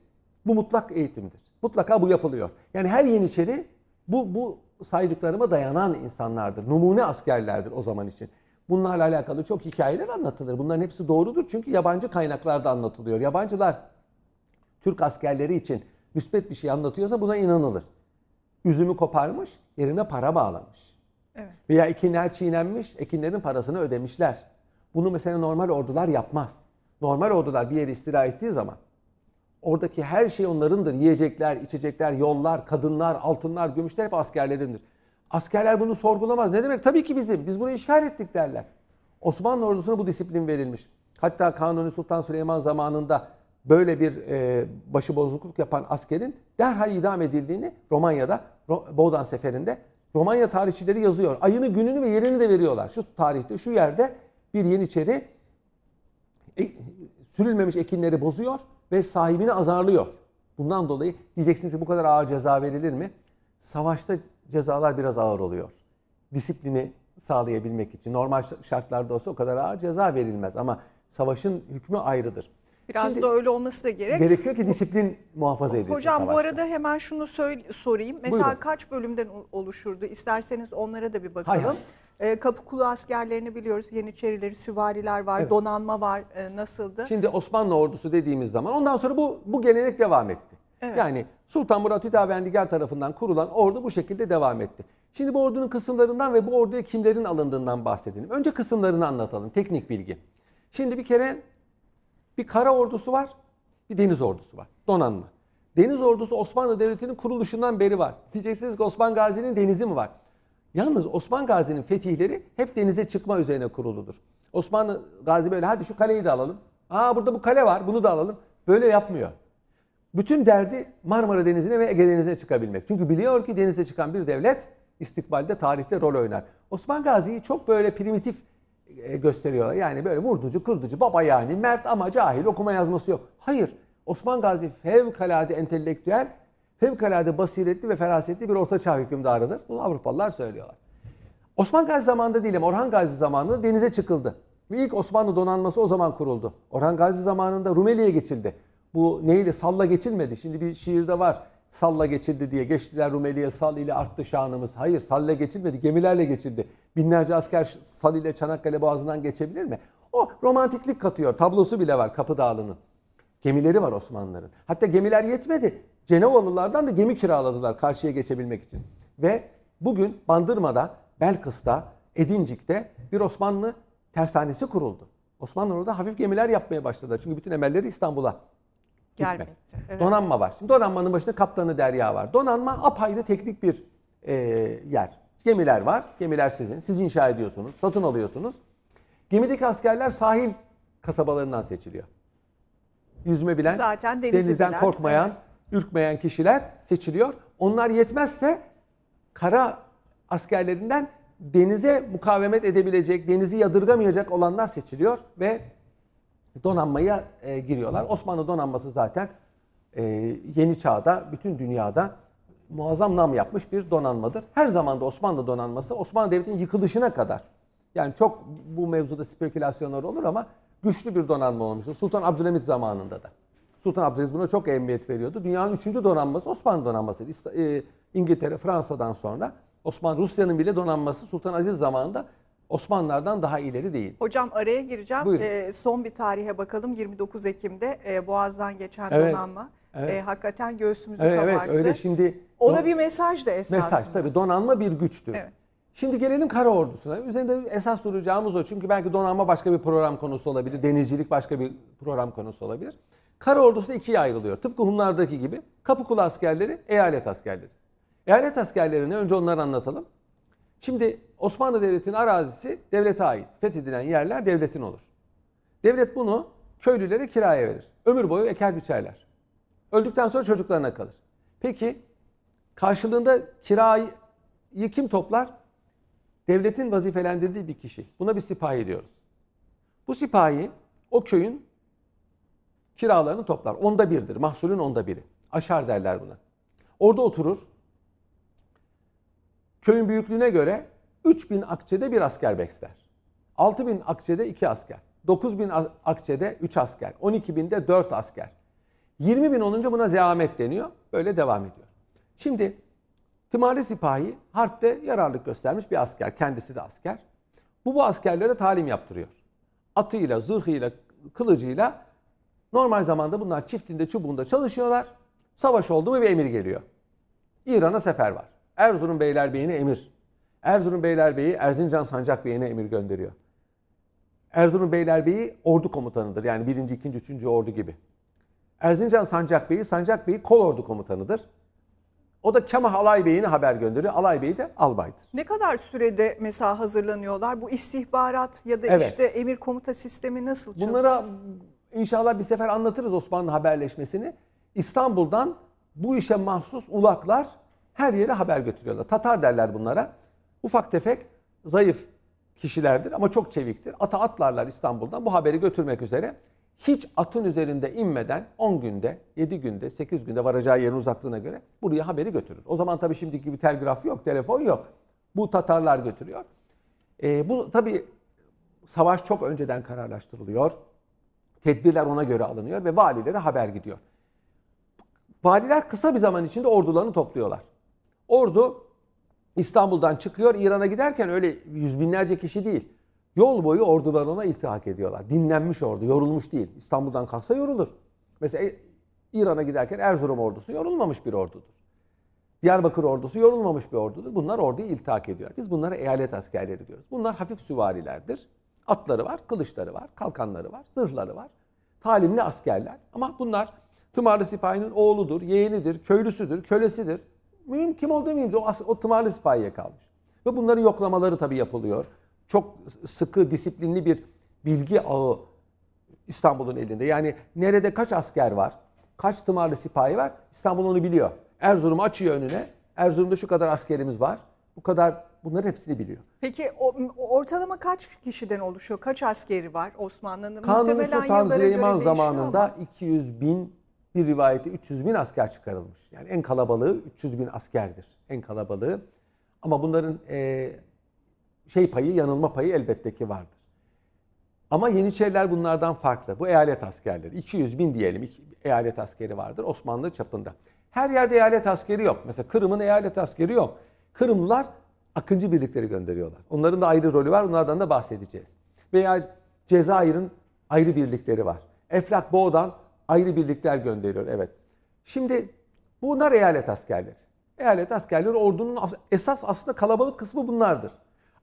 Speaker 2: bu mutlak eğitimdir. Mutlaka bu yapılıyor. Yani her Yeniçeri bu, bu saydıklarıma dayanan insanlardır. Numune askerlerdir o zaman için. Bunlarla alakalı çok hikayeler anlatılır. Bunların hepsi doğrudur çünkü yabancı kaynaklarda anlatılıyor. Yabancılar Türk askerleri için müspet bir şey anlatıyorsa buna inanılır. Üzümü koparmış, yerine para bağlamış. Evet. Veya ekinler çiğnenmiş, ekinlerin parasını ödemişler. Bunu mesela normal ordular yapmaz. Normal ordular bir yere istirahat ettiği zaman oradaki her şey onlarındır. Yiyecekler, içecekler, yollar, kadınlar, altınlar, gümüşler hep askerlerindir. Askerler bunu sorgulamaz. Ne demek? Tabii ki bizim. Biz bunu işgal ettik derler. Osmanlı ordusuna bu disiplin verilmiş. Hatta Kanuni Sultan Süleyman zamanında böyle bir e, başıbozukluk yapan askerin derhal idam edildiğini Romanya'da, Boğdan Seferi'nde Romanya tarihçileri yazıyor. Ayını, gününü ve yerini de veriyorlar. Şu tarihte, şu yerde bir Yeniçeri e, sürülmemiş ekinleri bozuyor ve sahibini azarlıyor. Bundan dolayı diyeceksiniz ki bu kadar ağır ceza verilir mi? Savaşta cezalar biraz ağır oluyor. Disiplini sağlayabilmek için. Normal şartlarda olsa o kadar ağır ceza verilmez ama savaşın hükmü ayrıdır.
Speaker 1: Biraz Şimdi, da öyle olması da gerek.
Speaker 2: Gerekiyor ki disiplin muhafaza edilsin
Speaker 1: Hocam
Speaker 2: savaşta.
Speaker 1: bu arada hemen şunu söyle, sorayım. Mesela Buyurun. kaç bölümden oluşurdu? İsterseniz onlara da bir bakalım. Hay hay. E, Kapıkulu askerlerini biliyoruz. Yeniçerileri, süvariler var, evet. donanma var. E, nasıldı?
Speaker 2: Şimdi Osmanlı ordusu dediğimiz zaman ondan sonra bu bu gelenek devam etti. Evet. Yani Sultan Murat Hüdavendigar tarafından kurulan ordu bu şekilde devam etti. Şimdi bu ordunun kısımlarından ve bu orduya kimlerin alındığından bahsedelim. Önce kısımlarını anlatalım. Teknik bilgi. Şimdi bir kere bir kara ordusu var, bir deniz ordusu var. Donanma. Deniz ordusu Osmanlı Devleti'nin kuruluşundan beri var. Diyeceksiniz ki Osman Gazi'nin denizi mi var? Yalnız Osman Gazi'nin fetihleri hep denize çıkma üzerine kuruludur. Osmanlı Gazi böyle hadi şu kaleyi de alalım. Aa burada bu kale var bunu da alalım. Böyle yapmıyor. Bütün derdi Marmara Denizi'ne ve Ege Denizi'ne çıkabilmek. Çünkü biliyor ki denize çıkan bir devlet istikbalde tarihte rol oynar. Osman Gazi'yi çok böyle primitif e, gösteriyorlar. Yani böyle vurducu, kırdıcı, baba yani, mert ama cahil, okuma yazması yok. Hayır. Osman Gazi fevkalade entelektüel, fevkalade basiretli ve ferasetli bir ortaçağ hükümdarıdır. Bunu Avrupalılar söylüyorlar. Osman Gazi zamanında değil ama Orhan Gazi zamanında denize çıkıldı. Ve ilk Osmanlı donanması o zaman kuruldu. Orhan Gazi zamanında Rumeli'ye geçildi. Bu neyle salla geçilmedi. Şimdi bir şiirde var. Salla geçildi diye. Geçtiler Rumeli'ye sal ile arttı şanımız. Hayır salla geçilmedi. Gemilerle geçildi. Binlerce asker sal ile Çanakkale Boğazı'ndan geçebilir mi? O romantiklik katıyor. Tablosu bile var Kapı Dağlı'nın. Gemileri var Osmanlıların. Hatta gemiler yetmedi. Cenevalılardan da gemi kiraladılar karşıya geçebilmek için. Ve bugün Bandırma'da, Belkıs'ta, Edincik'te bir Osmanlı tersanesi kuruldu. Osmanlı orada hafif gemiler yapmaya başladı. Çünkü bütün emelleri İstanbul'a Gelmekte. Evet. Donanma var. Şimdi donanmanın başında kaptanı Derya var. Donanma apayrı teknik bir e, yer. Gemiler var. Gemiler sizin. Siz inşa ediyorsunuz. Satın alıyorsunuz. Gemideki askerler sahil kasabalarından seçiliyor. Yüzme bilen, Zaten denizden bilen. korkmayan, ürkmeyen kişiler seçiliyor. Onlar yetmezse kara askerlerinden denize mukavemet edebilecek, denizi yadırgamayacak olanlar seçiliyor ve donanmaya e, giriyorlar. Osmanlı donanması zaten e, yeni çağda bütün dünyada muazzam nam yapmış bir donanmadır. Her zaman da Osmanlı donanması Osmanlı Devleti'nin yıkılışına kadar yani çok bu mevzuda spekülasyonlar olur ama güçlü bir donanma olmuştur. Sultan Abdülhamit zamanında da. Sultan Abdülaziz buna çok ehemmiyet veriyordu. Dünyanın üçüncü donanması Osmanlı donanması. E, İngiltere, Fransa'dan sonra Osmanlı, Rusya'nın bile donanması Sultan Aziz zamanında Osmanlılardan daha ileri değil.
Speaker 1: Hocam araya gireceğim. Ee, son bir tarihe bakalım. 29 Ekim'de e, Boğaz'dan geçen evet. donanma. Evet. E, hakikaten göğsümüzü evet, kabarttı.
Speaker 2: Evet öyle şimdi.
Speaker 1: O da bir mesaj da esasında.
Speaker 2: Mesaj tabii donanma bir güçtür. Evet. Şimdi gelelim kara ordusuna. Üzerinde esas duracağımız o. Çünkü belki donanma başka bir program konusu olabilir. Denizcilik başka bir program konusu olabilir. Kara ordusu ikiye ayrılıyor. Tıpkı Hunlardaki gibi. Kapıkulu askerleri, eyalet askerleri. Eyalet askerlerini önce onları anlatalım. Şimdi Osmanlı Devleti'nin arazisi devlete ait. Fethedilen yerler devletin olur. Devlet bunu köylülere kiraya verir. Ömür boyu eker biçerler. Öldükten sonra çocuklarına kalır. Peki karşılığında kirayı kim toplar? devletin vazifelendirdiği bir kişi. Buna bir sipahi diyoruz. Bu sipahi o köyün kiralarını toplar. Onda birdir. Mahsulün onda biri. Aşar derler buna. Orada oturur. Köyün büyüklüğüne göre 3000 akçede bir asker besler. 6000 akçede 2 asker. 9000 akçede 3 asker. 12000'de 4 asker. 20 bin olunca buna zeamet deniyor. Böyle devam ediyor. Şimdi Tımarlı Sipahi harpte yararlık göstermiş bir asker. Kendisi de asker. Bu bu askerlere talim yaptırıyor. Atıyla, zırhıyla, kılıcıyla normal zamanda bunlar çiftinde, çubuğunda çalışıyorlar. Savaş oldu mu bir emir geliyor. İran'a sefer var. Erzurum Beylerbeyi'ne emir. Erzurum Beylerbeyi Erzincan Sancak Bey'ine emir gönderiyor. Erzurum Beylerbeyi ordu komutanıdır. Yani birinci, ikinci, üçüncü ordu gibi. Erzincan Sancak Bey'i, Sancak Bey'i kol ordu komutanıdır. O da Kemah Alay Bey'ine haber gönderiyor. Alay Bey de albaydır.
Speaker 1: Ne kadar sürede mesela hazırlanıyorlar? Bu istihbarat ya da
Speaker 2: Evet.
Speaker 1: işte emir komuta sistemi nasıl çalışıyor?
Speaker 2: Bunlara inşallah bir sefer anlatırız Osmanlı haberleşmesini. İstanbul'dan bu işe mahsus ulaklar her yere haber götürüyorlar. Tatar derler bunlara. Ufak tefek, zayıf kişilerdir ama çok çeviktir. Ata atlarlar İstanbul'dan bu haberi götürmek üzere. Hiç atın üzerinde inmeden 10 günde, 7 günde, 8 günde varacağı yerin uzaklığına göre buraya haberi götürür. O zaman tabii şimdiki gibi telgraf yok, telefon yok. Bu Tatarlar götürüyor. Ee, bu tabii savaş çok önceden kararlaştırılıyor. Tedbirler ona göre alınıyor ve valilere haber gidiyor. Valiler kısa bir zaman içinde ordularını topluyorlar. Ordu İstanbul'dan çıkıyor İran'a giderken öyle yüz binlerce kişi değil. Yol boyu ordular ona iltihak ediyorlar. Dinlenmiş ordu, yorulmuş değil. İstanbul'dan kalksa yorulur. Mesela İran'a giderken Erzurum ordusu yorulmamış bir ordudur. Diyarbakır ordusu yorulmamış bir ordudur. Bunlar orduya iltihak ediyor. Biz bunlara eyalet askerleri diyoruz. Bunlar hafif süvarilerdir. Atları var, kılıçları var, kalkanları var, zırhları var. Talimli askerler. Ama bunlar tımarlı sipahinin oğludur, yeğenidir, köylüsüdür, kölesidir. Mühim kim mühim değil. O, o tımarlı sipahiye kalmış. Ve bunların yoklamaları tabii yapılıyor. Çok sıkı, disiplinli bir bilgi ağı İstanbul'un elinde. Yani nerede kaç asker var, kaç tımarlı sipahi var İstanbul onu biliyor. Erzurum açıyor önüne. Erzurum'da şu kadar askerimiz var. Bu kadar bunların hepsini biliyor.
Speaker 1: Peki o, ortalama kaç kişiden oluşuyor? Kaç askeri var Osmanlı'nın?
Speaker 2: Kanuni Sultan Süleyman zamanında
Speaker 1: ama.
Speaker 2: 200 bin bir rivayette 300 bin asker çıkarılmış. Yani en kalabalığı 300 bin askerdir. En kalabalığı. Ama bunların e, şey payı, yanılma payı elbette ki vardır. Ama Yeniçeriler bunlardan farklı. Bu eyalet askerleri. 200 bin diyelim eyalet askeri vardır Osmanlı çapında. Her yerde eyalet askeri yok. Mesela Kırım'ın eyalet askeri yok. Kırımlılar akıncı birlikleri gönderiyorlar. Onların da ayrı rolü var. Onlardan da bahsedeceğiz. Veya Cezayir'in ayrı birlikleri var. Eflak Boğ'dan ayrı birlikler gönderiyor. Evet. Şimdi bunlar eyalet askerleri. Eyalet askerleri ordunun as- esas aslında kalabalık kısmı bunlardır.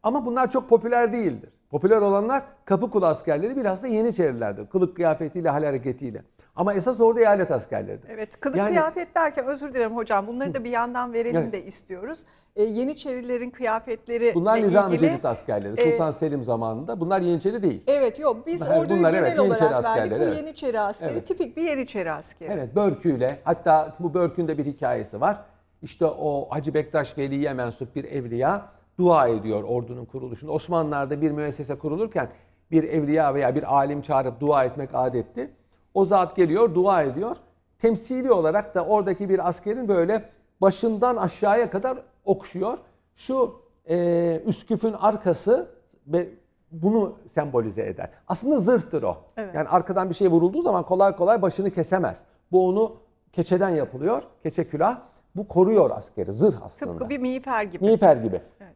Speaker 2: Ama bunlar çok popüler değildir. Popüler olanlar Kapıkulu askerleri biraz da Yeniçerilerdir. Kılık kıyafetiyle, hal hareketiyle. Ama esas orada eyalet askerleridir.
Speaker 1: Evet, kılık
Speaker 2: Yani-
Speaker 1: kıyafet derken özür dilerim hocam. Bunları da bir yandan verelim
Speaker 2: Evet.
Speaker 1: de istiyoruz. Ee, Yeniçerilerin kıyafetleri
Speaker 2: Bunlar Nizam-ı
Speaker 1: ilgili.
Speaker 2: Cedid askerleri.
Speaker 1: e,
Speaker 2: Sultan Selim zamanında. Bunlar Yeniçeri değil.
Speaker 1: Evet yok biz
Speaker 2: Bunlar-
Speaker 1: orduyu
Speaker 2: bunlar
Speaker 1: genel
Speaker 2: evet, Yeniçeri
Speaker 1: olarak verdik.
Speaker 2: askerleri,
Speaker 1: Bu
Speaker 2: evet.
Speaker 1: Yeniçeri askeri
Speaker 2: Evet.
Speaker 1: tipik bir Yeniçeri askeri.
Speaker 2: Evet Börkü'yle hatta bu Börkü'nün de bir hikayesi var. İşte o Hacı Bektaş Veli'ye mensup bir evliya dua ediyor ordunun kuruluşunda. Osmanlılar'da bir müessese kurulurken bir evliya veya bir alim çağırıp dua etmek adetti. O zat geliyor dua ediyor. Temsili olarak da oradaki bir askerin böyle başından aşağıya kadar okşuyor. Şu e, üsküfün arkası ve bunu sembolize eder. Aslında zırhtır o.
Speaker 1: Evet.
Speaker 2: Yani arkadan bir şey vurulduğu zaman kolay kolay başını kesemez. Bu onu keçeden yapılıyor. Keçe külah. Bu koruyor askeri. Zırh aslında.
Speaker 1: Tıpkı bir miğfer gibi.
Speaker 2: Miğfer gibi.
Speaker 1: Evet.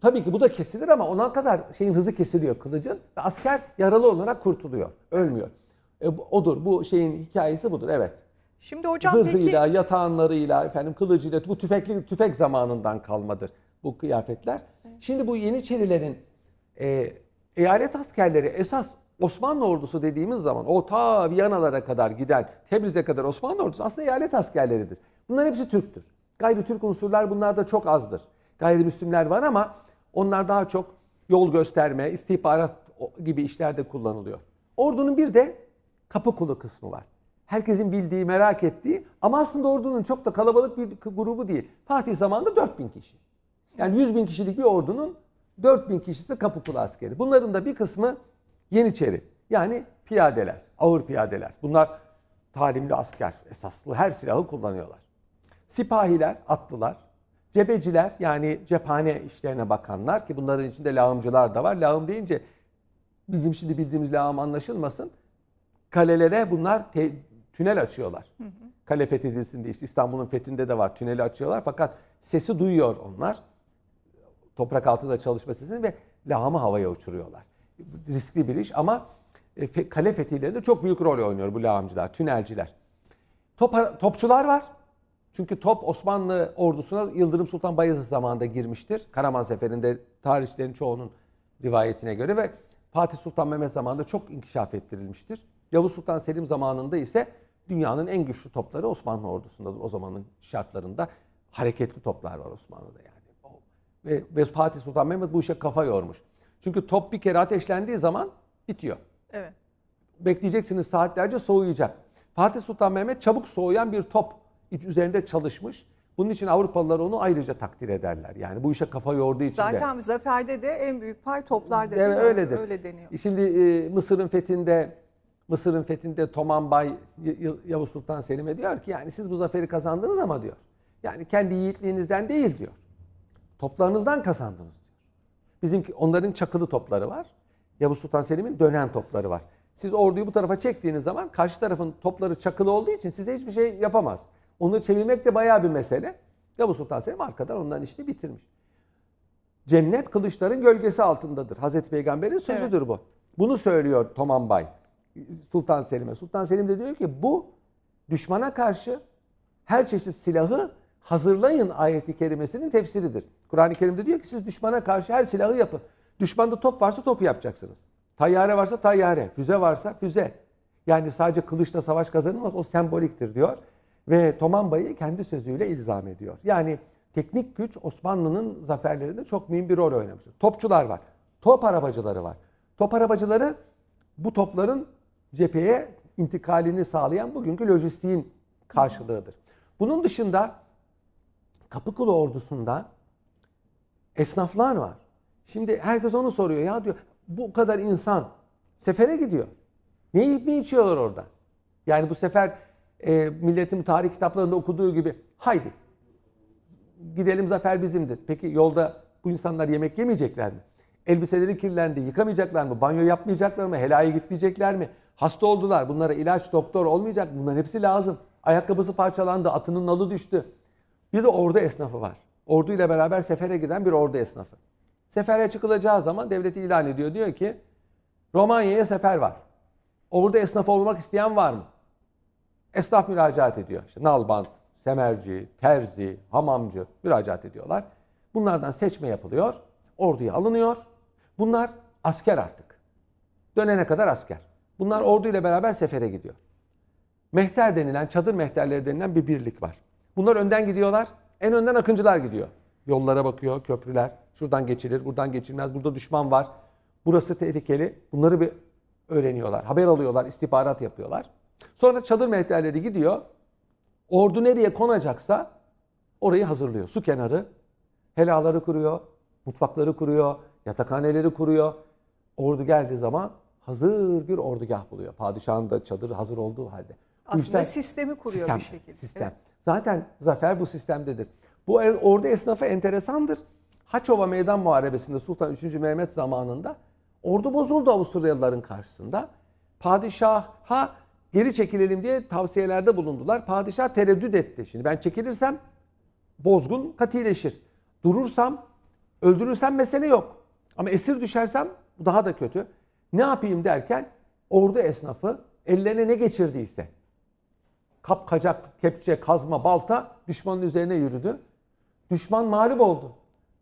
Speaker 2: Tabii ki bu da kesilir ama ona kadar şeyin hızı kesiliyor kılıcın ve asker yaralı olarak kurtuluyor. Ölmüyor. E, odur. Bu şeyin hikayesi budur. Evet.
Speaker 1: Şimdi hocam peki
Speaker 2: Zırhıyla, yatağanlarıyla, efendim kılıcıyla bu tüfekli tüfek zamanından kalmadır bu kıyafetler. Şimdi bu Yeniçerilerin e, eyalet askerleri esas Osmanlı ordusu dediğimiz zaman o ta Viyanalara kadar giden Tebriz'e kadar Osmanlı ordusu aslında eyalet askerleridir. Bunların hepsi Türktür. Gayri Türk unsurlar bunlarda çok azdır. Gayrimüslimler var ama onlar daha çok yol gösterme, istihbarat gibi işlerde kullanılıyor. Ordunun bir de kapı kulu kısmı var. Herkesin bildiği, merak ettiği ama aslında ordunun çok da kalabalık bir grubu değil. Fatih zamanında 4000 kişi. Yani 100 bin kişilik bir ordunun 4000 kişisi Kapıkulu askeri. Bunların da bir kısmı Yeniçeri. Yani piyadeler, ağır piyadeler. Bunlar talimli asker esaslı her silahı kullanıyorlar. Sipahiler, atlılar, cebeciler yani cephane işlerine bakanlar ki bunların içinde lağımcılar da var. Lağım deyince bizim şimdi bildiğimiz lağım anlaşılmasın. Kalelere bunlar te- tünel açıyorlar. Kale fethedilsin diye işte İstanbul'un fethinde de var tüneli açıyorlar fakat sesi duyuyor onlar. Toprak altında çalışma sesini ve lağımı havaya uçuruyorlar. Riskli bir iş ama e, kale fetihlerinde çok büyük rol oynuyor bu lağımcılar, tünelciler. Top, topçular var. Çünkü top Osmanlı ordusuna Yıldırım Sultan Bayezid zamanında girmiştir. Karaman Seferi'nde tarihçilerin çoğunun rivayetine göre ve Fatih Sultan Mehmet zamanında çok inkişaf ettirilmiştir. Yavuz Sultan Selim zamanında ise dünyanın en güçlü topları Osmanlı ordusundadır. O zamanın şartlarında hareketli toplar var Osmanlı'da yani. Ve, ve Fatih Sultan Mehmet bu işe kafa yormuş. Çünkü top bir kere ateşlendiği zaman bitiyor
Speaker 1: Evet.
Speaker 2: bekleyeceksiniz saatlerce soğuyacak. Fatih Sultan Mehmet çabuk soğuyan bir top üzerinde çalışmış. Bunun için Avrupalılar onu ayrıca takdir ederler. Yani bu işe kafa yorduğu için de.
Speaker 1: Zaten zaferde de en büyük pay toplarda
Speaker 2: Evet, öyledir.
Speaker 1: Öyle deniyor.
Speaker 2: Şimdi e, Mısır'ın fethinde Mısır'ın fethinde Toman Bay Yavuz Sultan Selim'e diyor ki yani siz bu zaferi kazandınız ama diyor. Yani kendi yiğitliğinizden değil diyor. Toplarınızdan kazandınız diyor. Bizimki onların çakılı topları var. Yavuz Sultan Selim'in dönen topları var. Siz orduyu bu tarafa çektiğiniz zaman karşı tarafın topları çakılı olduğu için size hiçbir şey yapamaz. Onu çevirmek de bayağı bir mesele. Yavuz Sultan Selim arkadan onların işini bitirmiş. Cennet kılıçların gölgesi altındadır. Hazreti Peygamber'in sözüdür bu. Bunu söylüyor Toman Bay Sultan Selim'e. Sultan Selim de diyor ki bu düşmana karşı her çeşit silahı hazırlayın ayeti kerimesinin tefsiridir. Kur'an-ı Kerim'de diyor ki siz düşmana karşı her silahı yapın. Düşmanda top varsa topu yapacaksınız. Tayyare varsa tayyare, füze varsa füze. Yani sadece kılıçla savaş kazanılmaz o semboliktir diyor. Ve Toman Bay'ı kendi sözüyle ilzam ediyor. Yani teknik güç Osmanlı'nın zaferlerinde çok mühim bir rol oynamıştır. Topçular var. Top arabacıları var. Top arabacıları bu topların cepheye intikalini sağlayan bugünkü lojistiğin karşılığıdır. Bunun dışında Kapıkulu ordusunda esnaflar var. Şimdi herkes onu soruyor. Ya diyor bu kadar insan sefere gidiyor. Ne yiyip ne içiyorlar orada? Yani bu sefer e, milletin tarih kitaplarında okuduğu gibi haydi gidelim zafer bizimdir. Peki yolda bu insanlar yemek yemeyecekler mi? Elbiseleri kirlendi, yıkamayacaklar mı? Banyo yapmayacaklar mı? Helaya gitmeyecekler mi? Hasta oldular. Bunlara ilaç, doktor olmayacak. Bunların hepsi lazım. Ayakkabısı parçalandı, atının nalı düştü. Bir de ordu esnafı var. Ordu ile beraber sefere giden bir ordu esnafı. Sefere çıkılacağı zaman devlet ilan ediyor. Diyor ki Romanya'ya sefer var. Orada esnaf olmak isteyen var mı? Esnaf müracaat ediyor. İşte nalbant, semerci, terzi, hamamcı müracaat ediyorlar. Bunlardan seçme yapılıyor. Orduya alınıyor. Bunlar asker artık. Dönene kadar asker. Bunlar ordu ile beraber sefere gidiyor. Mehter denilen, çadır mehterleri denilen bir birlik var. Bunlar önden gidiyorlar. En önden akıncılar gidiyor. Yollara bakıyor, köprüler. Şuradan geçilir, buradan geçilmez. Burada düşman var. Burası tehlikeli. Bunları bir öğreniyorlar. Haber alıyorlar, istihbarat yapıyorlar. Sonra çadır mehterleri gidiyor. Ordu nereye konacaksa orayı hazırlıyor. Su kenarı, helaları kuruyor, mutfakları kuruyor, yatakhaneleri kuruyor. Ordu geldiği zaman hazır bir ordugah buluyor. Padişahın da çadırı hazır olduğu halde.
Speaker 1: Aslında
Speaker 2: işler-
Speaker 1: sistemi kuruyor
Speaker 2: sistem,
Speaker 1: bir şekilde.
Speaker 2: Sistem.
Speaker 1: Evet.
Speaker 2: Zaten zafer bu sistemdedir. Bu ordu esnafı enteresandır. Haçova Meydan Muharebesi'nde Sultan 3. Mehmet zamanında ordu bozuldu Avusturyalıların karşısında. Padişaha geri çekilelim diye tavsiyelerde bulundular. Padişah tereddüt etti. Şimdi ben çekilirsem bozgun katileşir. Durursam, öldürürsem mesele yok. Ama esir düşersem bu daha da kötü. Ne yapayım derken ordu esnafı ellerine ne geçirdiyse kap kacak, kepçe, kazma, balta düşmanın üzerine yürüdü. Düşman mağlup oldu.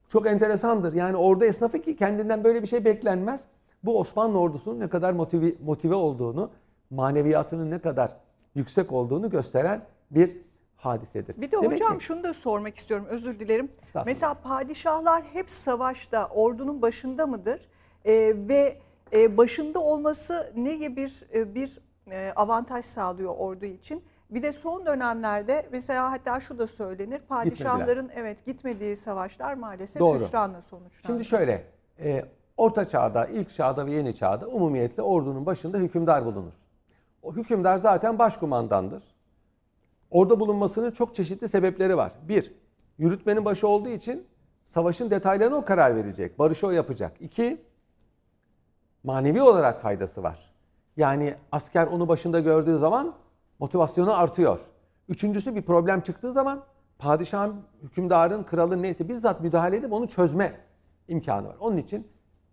Speaker 2: Çok enteresandır. Yani ordu esnafı ki kendinden böyle bir şey beklenmez. Bu Osmanlı ordusunun ne kadar motive, motive olduğunu, maneviyatının ne kadar yüksek olduğunu gösteren bir hadisedir.
Speaker 1: Bir de
Speaker 2: Demek
Speaker 1: hocam
Speaker 2: ki-
Speaker 1: şunu da sormak istiyorum. Özür dilerim. Mesela padişahlar hep savaşta ordunun başında mıdır? Ee, ve e, başında olması ne gibi bir e, bir e, avantaj sağlıyor ordu için? Bir de son dönemlerde mesela hatta şu da söylenir. Padişahların evet gitmediği savaşlar maalesef
Speaker 2: Doğru.
Speaker 1: hüsranla sonuçlandı.
Speaker 2: Şimdi şöyle, e, orta çağda, ilk çağda ve yeni çağda umumiyetle ordunun başında hükümdar bulunur. O hükümdar zaten başkumandandır. Orada bulunmasının çok çeşitli sebepleri var. Bir, yürütmenin başı olduğu için savaşın detaylarına o karar verecek. Barışı o yapacak. İki, manevi olarak faydası var. Yani asker onu başında gördüğü zaman motivasyonu artıyor. Üçüncüsü bir problem çıktığı zaman padişahın, hükümdarın, kralın neyse bizzat müdahale edip onu çözme imkanı var. Onun için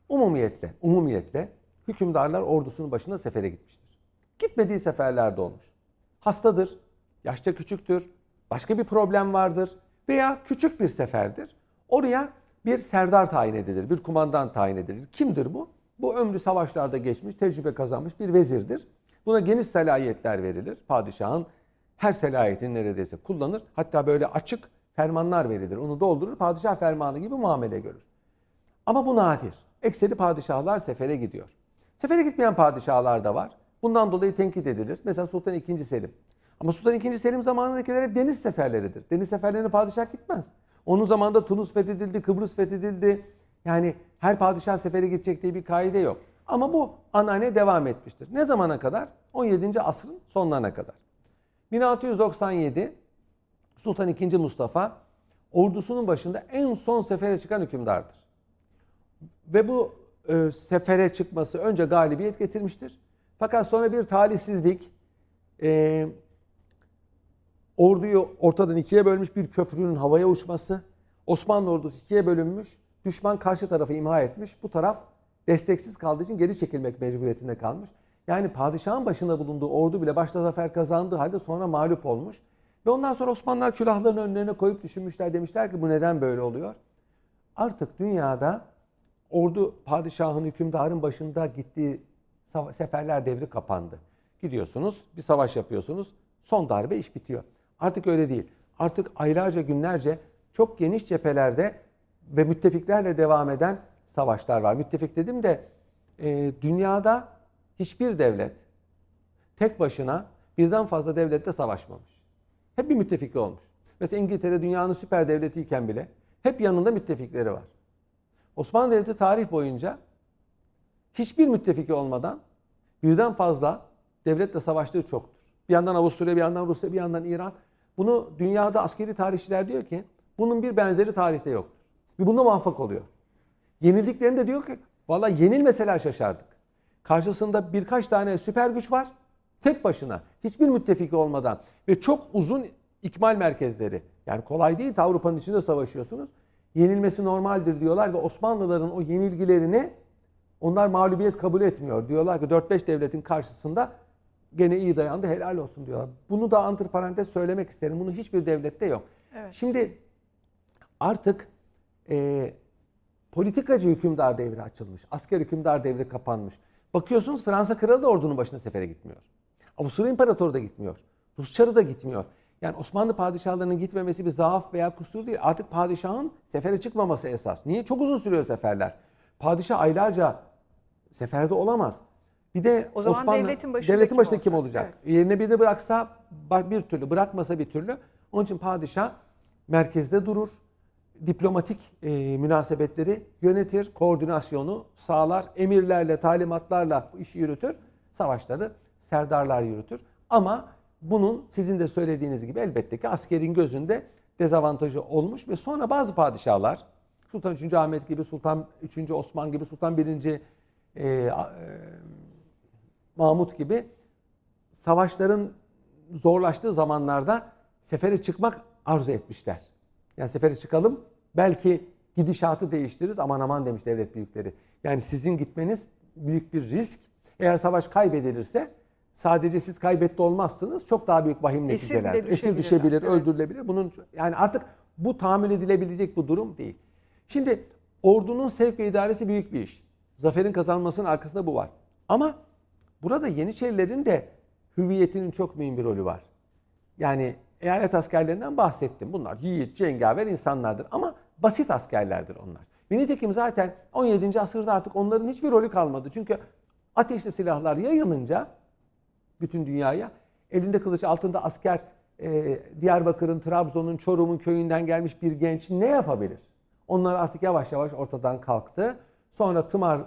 Speaker 2: umumiyetle, umumiyetle hükümdarlar ordusunun başında sefere gitmiştir. Gitmediği seferlerde olmuş. Hastadır, yaşça küçüktür, başka bir problem vardır veya küçük bir seferdir. Oraya bir serdar tayin edilir, bir kumandan tayin edilir. Kimdir bu? Bu ömrü savaşlarda geçmiş, tecrübe kazanmış bir vezirdir. Buna geniş selahiyetler verilir. Padişahın her selahiyetini neredeyse kullanır. Hatta böyle açık fermanlar verilir. Onu doldurur. Padişah fermanı gibi muamele görür. Ama bu nadir. Ekseri padişahlar sefere gidiyor. Sefere gitmeyen padişahlar da var. Bundan dolayı tenkit edilir. Mesela Sultan II. Selim. Ama Sultan II. Selim zamanındakiler deniz seferleridir. Deniz seferlerine padişah gitmez. Onun zamanında Tunus fethedildi, Kıbrıs fethedildi. Yani her padişah sefere gidecek diye bir kaide yok. Ama bu anane devam etmiştir. Ne zamana kadar? 17. asrın sonlarına kadar. 1697 Sultan II. Mustafa ordusunun başında en son sefere çıkan hükümdardır. Ve bu e, sefere çıkması önce galibiyet getirmiştir. Fakat sonra bir talihsizlik, e, orduyu ortadan ikiye bölmüş bir köprünün havaya uçması, Osmanlı ordusu ikiye bölünmüş, düşman karşı tarafı imha etmiş, bu taraf desteksiz kaldığı için geri çekilmek mecburiyetinde kalmış. Yani padişahın başında bulunduğu ordu bile başta zafer kazandığı halde sonra mağlup olmuş. Ve ondan sonra Osmanlılar külahlarını önlerine koyup düşünmüşler demişler ki bu neden böyle oluyor? Artık dünyada ordu padişahın, hükümdarın başında gittiği seferler devri kapandı. Gidiyorsunuz, bir savaş yapıyorsunuz, son darbe iş bitiyor. Artık öyle değil. Artık aylarca, günlerce çok geniş cephelerde ve müttefiklerle devam eden savaşlar var. Müttefik dedim de e, dünyada hiçbir devlet tek başına birden fazla devlette savaşmamış. Hep bir müttefiki olmuş. Mesela İngiltere dünyanın süper devletiyken bile hep yanında müttefikleri var. Osmanlı Devleti tarih boyunca hiçbir müttefiki olmadan birden fazla devletle savaştığı çoktur. Bir yandan Avusturya, bir yandan Rusya, bir yandan İran. Bunu dünyada askeri tarihçiler diyor ki bunun bir benzeri tarihte yoktur. Ve bunda muvaffak oluyor. Yenildiklerinde diyor ki valla yenilmeseler şaşardık. Karşısında birkaç tane süper güç var. Tek başına. Hiçbir müttefiki olmadan. Ve çok uzun ikmal merkezleri. Yani kolay değil. Avrupa'nın içinde savaşıyorsunuz. Yenilmesi normaldir diyorlar ve Osmanlıların o yenilgilerini onlar mağlubiyet kabul etmiyor. Diyorlar ki 4-5 devletin karşısında gene iyi dayandı helal olsun diyorlar. Bunu da antiparantez söylemek isterim. Bunu hiçbir devlette yok. Evet. Şimdi artık e, politikacı hükümdar devri açılmış. Asker hükümdar devri kapanmış. Bakıyorsunuz Fransa kralı da ordunun başına sefere gitmiyor. Avusturya imparatoru da gitmiyor. Rus çarı da gitmiyor. Yani Osmanlı padişahlarının gitmemesi bir zaaf veya kusur değil. Artık padişahın sefere çıkmaması esas. Niye? Çok uzun sürüyor seferler. Padişah aylarca seferde olamaz. Bir de
Speaker 1: o zaman
Speaker 2: Osmanlı,
Speaker 1: devletin başında,
Speaker 2: devletin
Speaker 1: kim,
Speaker 2: başında kim olacak? Evet. Yerine birini bıraksa bir türlü, bırakmasa bir türlü. Onun için padişah merkezde durur diplomatik e, münasebetleri yönetir, koordinasyonu sağlar, emirlerle, talimatlarla bu işi yürütür, savaşları serdarlar yürütür. Ama bunun sizin de söylediğiniz gibi elbette ki askerin gözünde dezavantajı olmuş ve sonra bazı padişahlar Sultan 3. Ahmet gibi, Sultan 3. Osman gibi, Sultan 1. E, e, Mahmut gibi savaşların zorlaştığı zamanlarda sefere çıkmak arzu etmişler. Yani sefere çıkalım. Belki gidişatı değiştiririz. Aman aman demiş devlet büyükleri. Yani sizin gitmeniz büyük bir risk. Eğer savaş kaybedilirse sadece siz kaybetti olmazsınız. Çok daha büyük vahim neticeler. Esir düşebilir, evet. öldürülebilir. Bunun yani artık bu tahammül edilebilecek bu durum değil. Şimdi ordunun sevk ve idaresi büyük bir iş. Zaferin kazanmasının arkasında bu var. Ama burada Yeniçerilerin de hüviyetinin çok mühim bir rolü var. Yani eyalet askerlerinden bahsettim. Bunlar yiğit, cengaver insanlardır ama basit askerlerdir onlar. Ve nitekim zaten 17. asırda artık onların hiçbir rolü kalmadı. Çünkü ateşli silahlar yayılınca bütün dünyaya elinde kılıç altında asker e, Diyarbakır'ın, Trabzon'un, Çorum'un köyünden gelmiş bir genç ne yapabilir? Onlar artık yavaş yavaş ortadan kalktı. Sonra tımar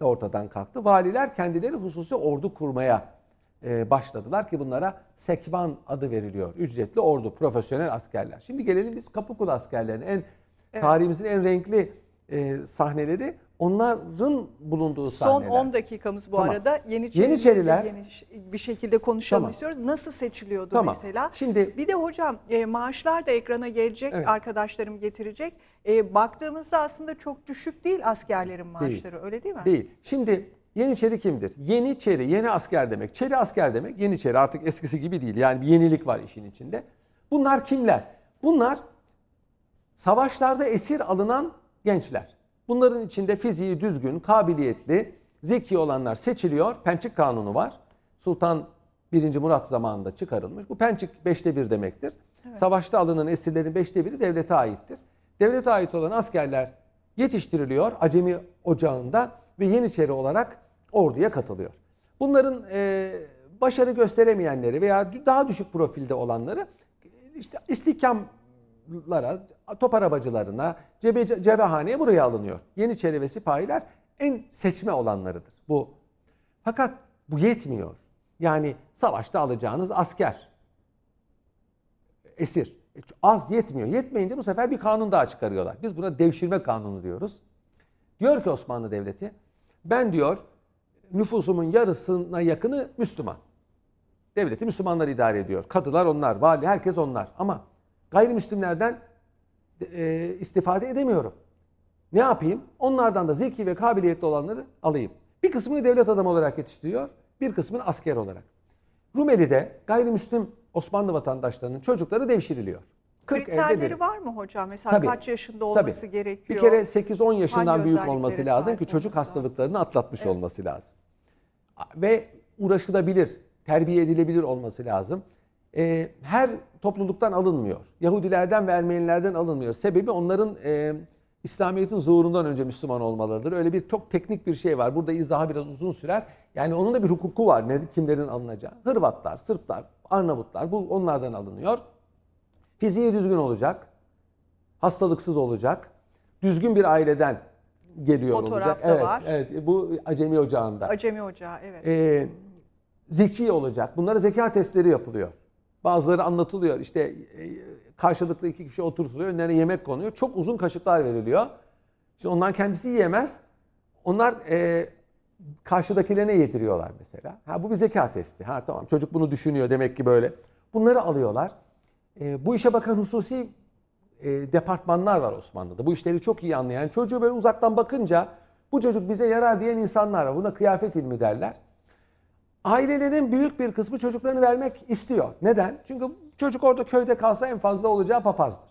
Speaker 2: da ortadan kalktı. Valiler kendileri hususi ordu kurmaya e, başladılar ki bunlara sekban adı veriliyor. Ücretli ordu, profesyonel askerler. Şimdi gelelim biz Kapıkulu askerlerine. En tarihimizin en renkli e, sahneleri onların bulunduğu
Speaker 1: Son
Speaker 2: sahneler.
Speaker 1: 10 dakikamız bu
Speaker 2: Tamam.
Speaker 1: arada. Yeniçeri
Speaker 2: Yeniçeriler-
Speaker 1: yeni bir şekilde konuşalım
Speaker 2: Tamam.
Speaker 1: istiyoruz. Nasıl seçiliyordu
Speaker 2: Tamam.
Speaker 1: mesela?
Speaker 2: Şimdi-
Speaker 1: bir de hocam e, maaşlar da ekrana gelecek.
Speaker 2: Evet.
Speaker 1: Arkadaşlarım getirecek. E, baktığımızda aslında çok düşük değil askerlerin maaşları. Öyle değil mi?
Speaker 2: Değil. Şimdi Yeniçeri kimdir? Yeniçeri, yeni asker demek. Çeri asker demek. Yeniçeri artık eskisi gibi değil. Yani bir yenilik var işin içinde. Bunlar kimler? Bunlar savaşlarda esir alınan gençler. Bunların içinde fiziği düzgün, kabiliyetli, zeki olanlar seçiliyor. Pençik kanunu var. Sultan 1. Murat zamanında çıkarılmış. Bu pençik beşte bir demektir. Savaşta alınan esirlerin beşte biri devlete aittir. Devlete ait olan askerler yetiştiriliyor Acemi Ocağı'nda ve Yeniçeri olarak orduya katılıyor. Bunların e, başarı gösteremeyenleri veya daha düşük profilde olanları işte istihkamlara, top arabacılarına, cebe, cebehaneye buraya alınıyor. Yeniçeri ve sipahiler en seçme olanlarıdır. Bu. Fakat bu yetmiyor. Yani savaşta alacağınız asker, esir. E, Az yetmiyor. Yetmeyince bu sefer bir kanun daha çıkarıyorlar. Biz buna devşirme kanunu diyoruz. Diyor ki Osmanlı Devleti, ben diyor nüfusumun yarısına yakını Müslüman. Devleti Müslümanlar idare ediyor. Kadılar onlar, vali herkes onlar. Ama gayrimüslimlerden e, istifade edemiyorum. Ne yapayım? Onlardan da zeki ve kabiliyetli olanları alayım. Bir kısmını devlet adamı olarak yetiştiriyor, bir kısmını asker olarak. Rumeli'de gayrimüslim Osmanlı vatandaşlarının çocukları devşiriliyor. 40 elde
Speaker 1: Kriterleri var mı hocam? Mesela
Speaker 2: Tabii.
Speaker 1: kaç yaşında olması
Speaker 2: Tabii.
Speaker 1: gerekiyor?
Speaker 2: Bir kere 8-10 yaşından
Speaker 1: Hangi
Speaker 2: büyük olması lazım ki çocuk
Speaker 1: olması
Speaker 2: hastalıklarını atlatmış olması lazım. Ve uğraşılabilir, terbiye edilebilir olması lazım. Ee, her topluluktan alınmıyor. Yahudilerden ve Ermenilerden alınmıyor. Sebebi onların e, İslamiyet'in zuhurundan önce Müslüman olmalarıdır. Öyle bir çok teknik bir şey var. Burada izahı biraz uzun sürer. Yani onun da bir hukuku var. Ne, kimlerin alınacağı. Hırvatlar, Sırplar, Arnavutlar bu onlardan alınıyor. Fiziği düzgün olacak hastalıksız olacak. Düzgün bir aileden geliyor
Speaker 1: Fotoğraf
Speaker 2: olacak. evet,
Speaker 1: var.
Speaker 2: evet. Bu Acemi Ocağı'nda.
Speaker 1: Acemi Ocağı evet.
Speaker 2: Ee, zeki olacak. Bunlara zeka testleri yapılıyor. Bazıları anlatılıyor. İşte e, karşılıklı iki kişi oturtuluyor. Önlerine yemek konuyor. Çok uzun kaşıklar veriliyor. İşte ondan kendisi yiyemez. Onlar e, karşıdakilerine yediriyorlar mesela. Ha bu bir zeka testi. Ha tamam çocuk bunu düşünüyor demek ki böyle. Bunları alıyorlar. E, bu işe bakan hususi e, departmanlar var Osmanlı'da. Bu işleri çok iyi anlayan, çocuğu böyle uzaktan bakınca bu çocuk bize yarar diyen insanlar var. Buna kıyafet ilmi derler. Ailelerin büyük bir kısmı çocuklarını vermek istiyor. Neden? Çünkü çocuk orada köyde kalsa en fazla olacağı papazdır.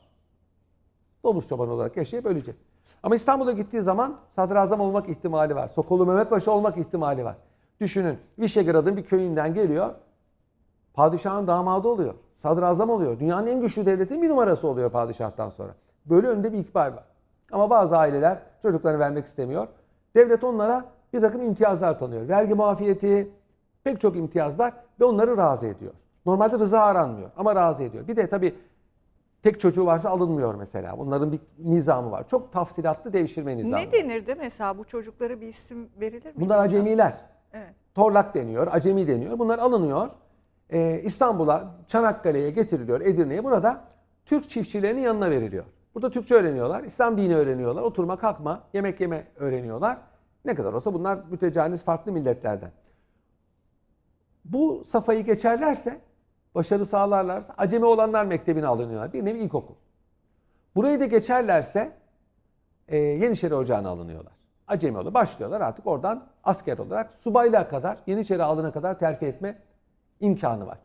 Speaker 2: Domuz çobanı olarak yaşayıp ölecek. Ama İstanbul'a gittiği zaman sadrazam olmak ihtimali var. Sokolu Mehmet Paşa olmak ihtimali var. Düşünün Vişegrad'ın bir köyünden geliyor. Padişahın damadı oluyor. Sadrazam oluyor. Dünyanın en güçlü devletin bir numarası oluyor padişahtan sonra. Böyle önde bir ikbal var. Ama bazı aileler çocuklarını vermek istemiyor. Devlet onlara bir takım imtiyazlar tanıyor. Vergi muafiyeti, pek çok imtiyazlar ve onları razı ediyor. Normalde rıza aranmıyor ama razı ediyor. Bir de tabii tek çocuğu varsa alınmıyor mesela. Bunların bir nizamı var. Çok tafsilatlı devşirme nizamı.
Speaker 1: Ne denirdi mesela bu çocuklara bir isim verilir mi?
Speaker 2: Bunlar acemiler.
Speaker 1: Evet.
Speaker 2: Torlak deniyor, acemi deniyor. Bunlar alınıyor. Ee, İstanbul'a, Çanakkale'ye getiriliyor, Edirne'ye. Burada Türk çiftçilerinin yanına veriliyor. Burada Türkçe öğreniyorlar, İslam dini öğreniyorlar, oturma kalkma, yemek yeme öğreniyorlar. Ne kadar olsa bunlar mütecaniz farklı milletlerden. Bu safhayı geçerlerse, başarı sağlarlarsa acemi olanlar mektebine alınıyorlar. Bir nevi ilkokul. Burayı da geçerlerse e, Yeniçeri Ocağı'na alınıyorlar. Acemi oluyor. Başlıyorlar artık oradan asker olarak subaylığa kadar, Yeniçeri alına kadar terfi etme imkanı var.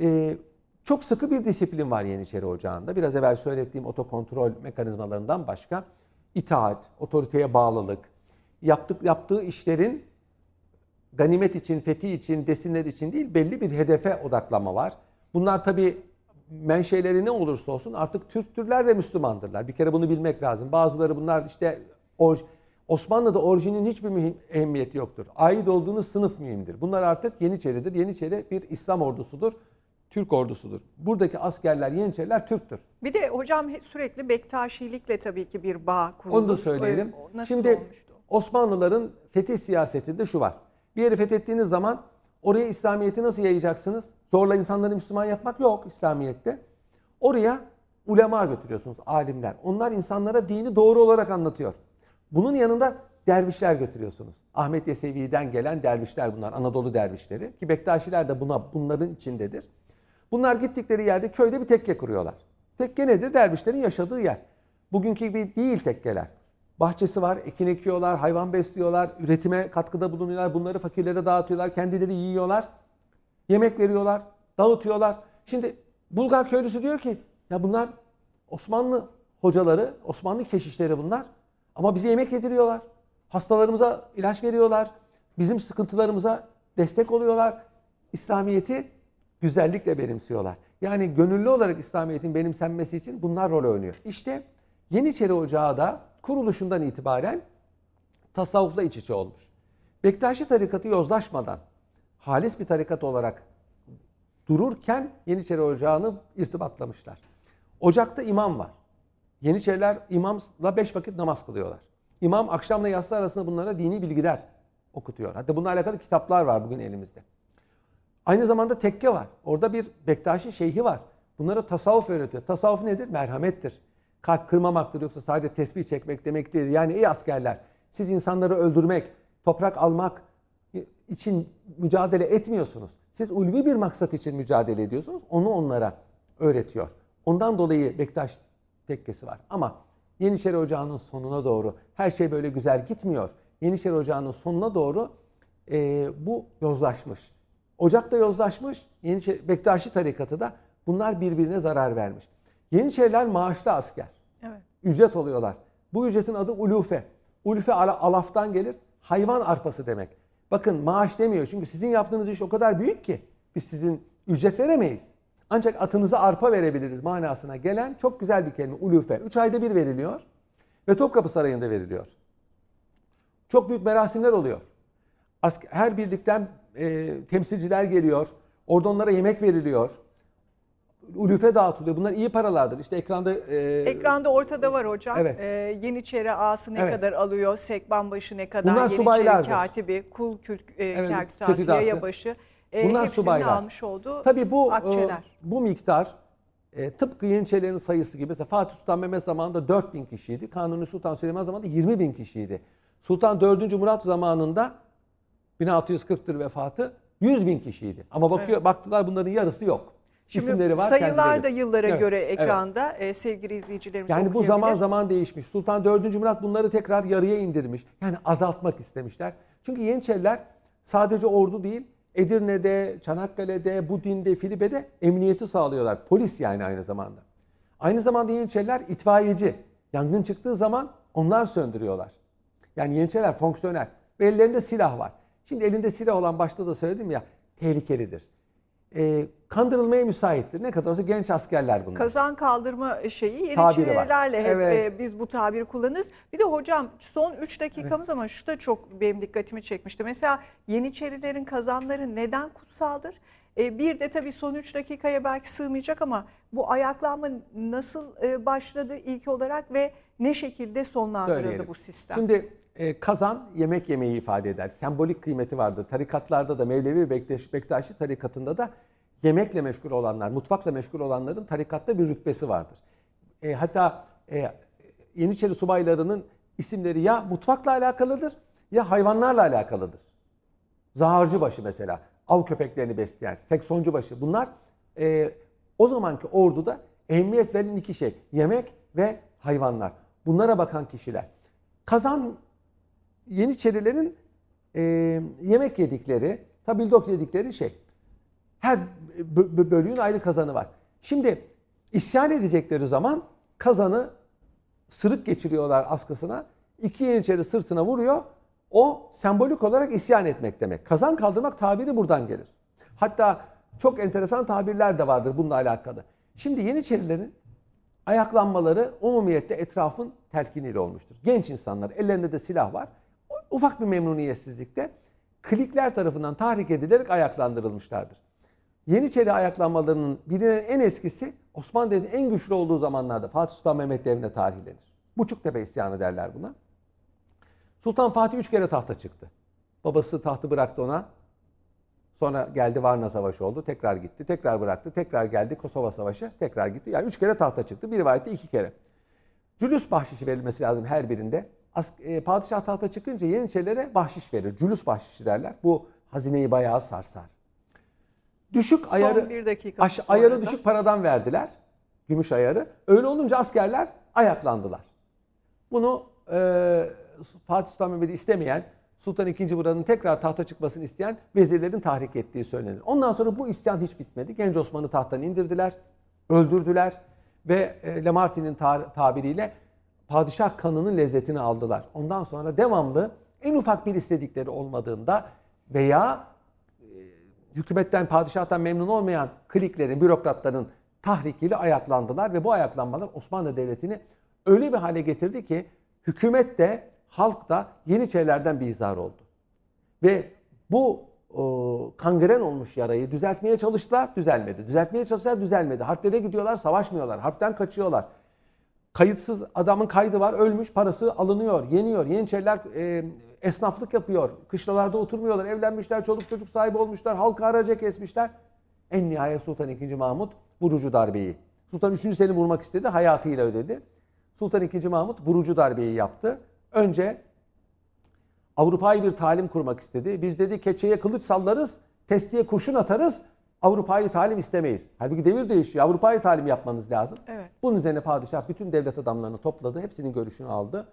Speaker 2: E, çok sıkı bir disiplin var Yeniçeri Ocağı'nda. Biraz evvel söylediğim otokontrol mekanizmalarından başka itaat, otoriteye bağlılık, yaptık, yaptığı işlerin ganimet için, fethi için, desinler için değil belli bir hedefe odaklanma var. Bunlar tabi menşeleri ne olursa olsun artık Türktürler ve Müslümandırlar. Bir kere bunu bilmek lazım. Bazıları bunlar işte or, Osmanlı'da orijinin hiçbir mühim, ehemmiyeti yoktur. Ait olduğunuz sınıf mühimdir. Bunlar artık Yeniçeri'dir. Yeniçeri bir İslam ordusudur. Türk ordusudur. Buradaki askerler, Yeniçeriler Türktür.
Speaker 1: Bir de hocam sürekli Bektaşilikle tabii ki bir bağ kurulmuş.
Speaker 2: Onu da söyleyelim.
Speaker 1: Öyle- Nasıl
Speaker 2: Şimdi
Speaker 1: olmuştu?
Speaker 2: Osmanlıların fetih siyasetinde şu var. Bir yeri fethettiğiniz zaman oraya İslamiyet'i nasıl yayacaksınız? Zorla insanları Müslüman yapmak yok İslamiyet'te. Oraya ulema götürüyorsunuz, alimler. Onlar insanlara dini doğru olarak anlatıyor. Bunun yanında dervişler götürüyorsunuz. Ahmet Yesevi'den gelen dervişler bunlar, Anadolu dervişleri. Ki Bektaşiler de buna bunların içindedir. Bunlar gittikleri yerde köyde bir tekke kuruyorlar. Tekke nedir? Dervişlerin yaşadığı yer. Bugünkü gibi değil tekkeler. Bahçesi var, ekin ekiyorlar, hayvan besliyorlar, üretime katkıda bulunuyorlar, bunları fakirlere dağıtıyorlar, kendileri yiyorlar, yemek veriyorlar, dağıtıyorlar. Şimdi Bulgar köylüsü diyor ki ya bunlar Osmanlı hocaları, Osmanlı keşişleri bunlar ama bize yemek yediriyorlar. Hastalarımıza ilaç veriyorlar, bizim sıkıntılarımıza destek oluyorlar. İslamiyet'i güzellikle benimsiyorlar. Yani gönüllü olarak İslamiyet'in benimsenmesi için bunlar rol oynuyor. İşte Yeniçeri Ocağı da kuruluşundan itibaren tasavvufla iç içe olmuş. Bektaşi tarikatı yozlaşmadan halis bir tarikat olarak dururken Yeniçeri Ocağı'nı irtibatlamışlar. Ocakta imam var. Yeniçeriler imamla beş vakit namaz kılıyorlar. İmam akşamla yatsı arasında bunlara dini bilgiler okutuyor. Hatta bununla alakalı kitaplar var bugün elimizde. Aynı zamanda tekke var. Orada bir Bektaşi şeyhi var. Bunlara tasavvuf öğretiyor. Tasavvuf nedir? Merhamettir. Kalp kırmamaktır yoksa sadece tesbih çekmek demek değil. Yani ey askerler siz insanları öldürmek, toprak almak için mücadele etmiyorsunuz. Siz ulvi bir maksat için mücadele ediyorsunuz. Onu onlara öğretiyor. Ondan dolayı Bektaş tekkesi var. Ama Yeniçeri Ocağı'nın sonuna doğru her şey böyle güzel gitmiyor. Yeniçeri Ocağı'nın sonuna doğru e, bu yozlaşmış. Ocak da yozlaşmış, Yeniçeri, Bektaşi tarikatı da bunlar birbirine zarar vermiş. Yeniçeriler maaşlı asker.
Speaker 1: Evet.
Speaker 2: Ücret alıyorlar. Bu ücretin adı ulufe. Ulufe alaftan gelir. Hayvan arpası demek. Bakın maaş demiyor çünkü sizin yaptığınız iş o kadar büyük ki biz sizin ücret veremeyiz. Ancak atınıza arpa verebiliriz manasına gelen çok güzel bir kelime ulufe. 3 ayda bir veriliyor ve Topkapı Sarayı'nda veriliyor. Çok büyük merasimler oluyor. Her birlikten e, temsilciler geliyor. Orada onlara yemek veriliyor. Ulufe dağıtılıyor. Bunlar iyi paralardır. İşte ekranda... E,
Speaker 1: ekranda ortada var hocam.
Speaker 2: Evet.
Speaker 1: E, Yeniçeri ağası ne
Speaker 2: Evet.
Speaker 1: kadar alıyor, sekban başı ne kadar,
Speaker 2: Bunlar
Speaker 1: Yeniçeri katibi, kul kül, e,
Speaker 2: Evet,
Speaker 1: kerkütası, yayabaşı. E,
Speaker 2: Bunlar
Speaker 1: hepsinin
Speaker 2: subaylar.
Speaker 1: almış olduğu
Speaker 2: Tabii bu
Speaker 1: akçeler.
Speaker 2: e, bu miktar e, tıpkı Yeniçerilerin sayısı gibi mesela Fatih Sultan Mehmet zamanında 4 bin kişiydi. Kanuni Sultan Süleyman zamanında 20 bin kişiydi. Sultan 4. Murat zamanında 1640'tır vefatı 100 bin kişiydi. Ama bakıyor baktılar bunların yarısı yok.
Speaker 1: Şimdi
Speaker 2: İsimleri var
Speaker 1: sayılar da yıllara
Speaker 2: Evet,
Speaker 1: göre
Speaker 2: evet.
Speaker 1: ekranda e, sevgili izleyicilerimiz
Speaker 2: Yani bu zaman zaman değişmiş. Sultan 4. Murat bunları tekrar yarıya indirmiş. Yani azaltmak istemişler. Çünkü Yeniçeriler sadece ordu değil, Edirne'de, Çanakkale'de, Budin'de, Filibe'de emniyeti sağlıyorlar. Polis yani aynı zamanda. Aynı zamanda Yeniçeriler itfaiyeci. Yangın çıktığı zaman onlar söndürüyorlar. Yani Yeniçeriler fonksiyonel ve ellerinde silah var. Şimdi elinde silah olan başta da söyledim ya tehlikelidir. Ee, kandırılmaya müsaittir. Ne kadar olsa genç askerler bunlar.
Speaker 1: Kazan kaldırma şeyi. Yeniçerilerle hep
Speaker 2: Evet.
Speaker 1: e, biz bu tabiri kullanırız. Bir de hocam son 3 dakikamız ama şu da çok benim dikkatimi çekmişti. Mesela Yeniçerilerin kazanları neden kutsaldır? E, bir de tabii son 3 dakikaya belki sığmayacak ama bu ayaklanma nasıl e, başladı ilk olarak ve ne şekilde sonlandırıldı
Speaker 2: Söyleyelim.
Speaker 1: bu sistem?
Speaker 2: Şimdi e, kazan yemek yemeyi ifade eder. Sembolik kıymeti vardır. Tarikatlarda da Mevlevi Bektaş, Bektaşi tarikatında da yemekle meşgul olanlar, mutfakla meşgul olanların tarikatta bir rütbesi vardır. E, hatta e, Yeniçeri subaylarının isimleri ya mutfakla alakalıdır ya hayvanlarla alakalıdır. Zaharcıbaşı mesela, av köpeklerini besleyen, seksoncubaşı bunlar e, o zamanki orduda ehemmiyet verilen iki şey. Yemek ve hayvanlar. Bunlara bakan kişiler. Kazan Yeniçerilerin e, yemek yedikleri, tabildok yedikleri şey. Her bölüğün ayrı kazanı var. Şimdi isyan edecekleri zaman kazanı sırık geçiriyorlar askısına. İki Yeniçeri sırtına vuruyor. O sembolik olarak isyan etmek demek. Kazan kaldırmak tabiri buradan gelir. Hatta çok enteresan tabirler de vardır bununla alakalı. Şimdi Yeniçerilerin ayaklanmaları umumiyette etrafın telkiniyle olmuştur. Genç insanlar, ellerinde de silah var. Ufak bir memnuniyetsizlikte klikler tarafından tahrik edilerek ayaklandırılmışlardır. Yeniçeri ayaklanmalarının bilinen en eskisi Osmanlı Devleti'nin en güçlü olduğu zamanlarda Fatih Sultan Mehmet devrine tarihlenir. Buçuktepe isyanı derler buna. Sultan Fatih üç kere tahta çıktı. Babası tahtı bıraktı ona. Sonra geldi Varna Savaşı oldu. Tekrar gitti. Tekrar bıraktı. Tekrar geldi Kosova Savaşı. Tekrar gitti. Yani üç kere tahta çıktı. Bir rivayette iki kere. Cülüs bahşişi verilmesi lazım her birinde. As, e, padişah tahta çıkınca Yeniçerilere bahşiş verir. Cülüs bahşişi derler. Bu hazineyi bayağı sarsar. Düşük ayarı,
Speaker 1: bir dakika
Speaker 2: aş- ayarı
Speaker 1: arada.
Speaker 2: düşük paradan verdiler. Gümüş ayarı. Öyle olunca askerler ayaklandılar. Bunu e, Fatih Sultan Mehmet'i istemeyen, Sultan II. buranın tekrar tahta çıkmasını isteyen vezirlerin tahrik ettiği söylenir. Ondan sonra bu isyan hiç bitmedi. Genç Osman'ı tahttan indirdiler, öldürdüler ve e, Lamartine'in tar- tabiriyle padişah kanının lezzetini aldılar. Ondan sonra devamlı en ufak bir istedikleri olmadığında veya hükümetten, padişahtan memnun olmayan kliklerin, bürokratların tahrikiyle ayaklandılar ve bu ayaklanmalar Osmanlı Devleti'ni öyle bir hale getirdi ki hükümet de halk da Yeniçerilerden bir izar oldu. Ve bu o, kangren olmuş yarayı düzeltmeye çalıştılar, düzelmedi. Düzeltmeye çalıştılar, düzelmedi. Harplere gidiyorlar, savaşmıyorlar. Harpten kaçıyorlar. Kayıtsız adamın kaydı var, ölmüş, parası alınıyor, yeniyor. Yeniçeriler e, esnaflık yapıyor. Kışlalarda oturmuyorlar, evlenmişler, çoluk çocuk sahibi olmuşlar, halka haraca kesmişler. En nihayet Sultan II. Mahmut vurucu darbeyi. Sultan 3. Selim vurmak istedi, hayatıyla ödedi. Sultan II. Mahmut vurucu darbeyi yaptı. Önce Avrupa'yı bir talim kurmak istedi. Biz dedi keçeye kılıç sallarız, testiye kurşun atarız. Avrupa'yı talim istemeyiz. Halbuki devir değişiyor. Avrupa'yı talim yapmanız lazım.
Speaker 1: Evet.
Speaker 2: Bunun üzerine padişah bütün devlet adamlarını topladı. Hepsinin görüşünü aldı.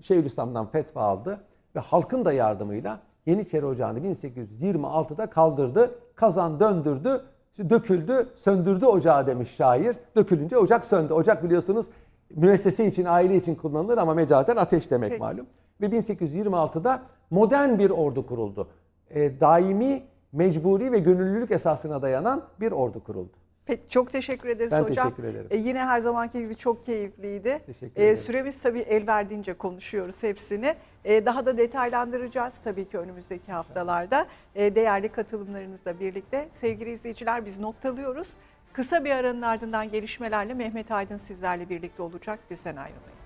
Speaker 2: Şeyhülislam'dan fetva aldı. Ve halkın da yardımıyla Yeniçeri Ocağı'nı 1826'da kaldırdı. Kazan döndürdü. Döküldü, söndürdü ocağı demiş şair. Dökülünce ocak söndü. Ocak biliyorsunuz müessese için, aile için kullanılır ama mecazen ateş demek
Speaker 1: Peki.
Speaker 2: malum. Ve 1826'da modern bir ordu kuruldu. E, daimi, mecburi ve gönüllülük esasına dayanan bir ordu kuruldu.
Speaker 1: Peki çok teşekkür ederiz
Speaker 2: Ben
Speaker 1: hocam.
Speaker 2: teşekkür ederim.
Speaker 1: E, yine her zamanki gibi çok keyifliydi.
Speaker 2: Teşekkür
Speaker 1: E,
Speaker 2: ederim.
Speaker 1: süremiz tabii el verdiğince konuşuyoruz hepsini. E, daha da detaylandıracağız tabii ki önümüzdeki haftalarda. E, değerli katılımlarınızla birlikte. Sevgili izleyiciler biz noktalıyoruz. Kısa bir aranın ardından gelişmelerle Mehmet Aydın sizlerle birlikte olacak. Bizden ayrılmayın.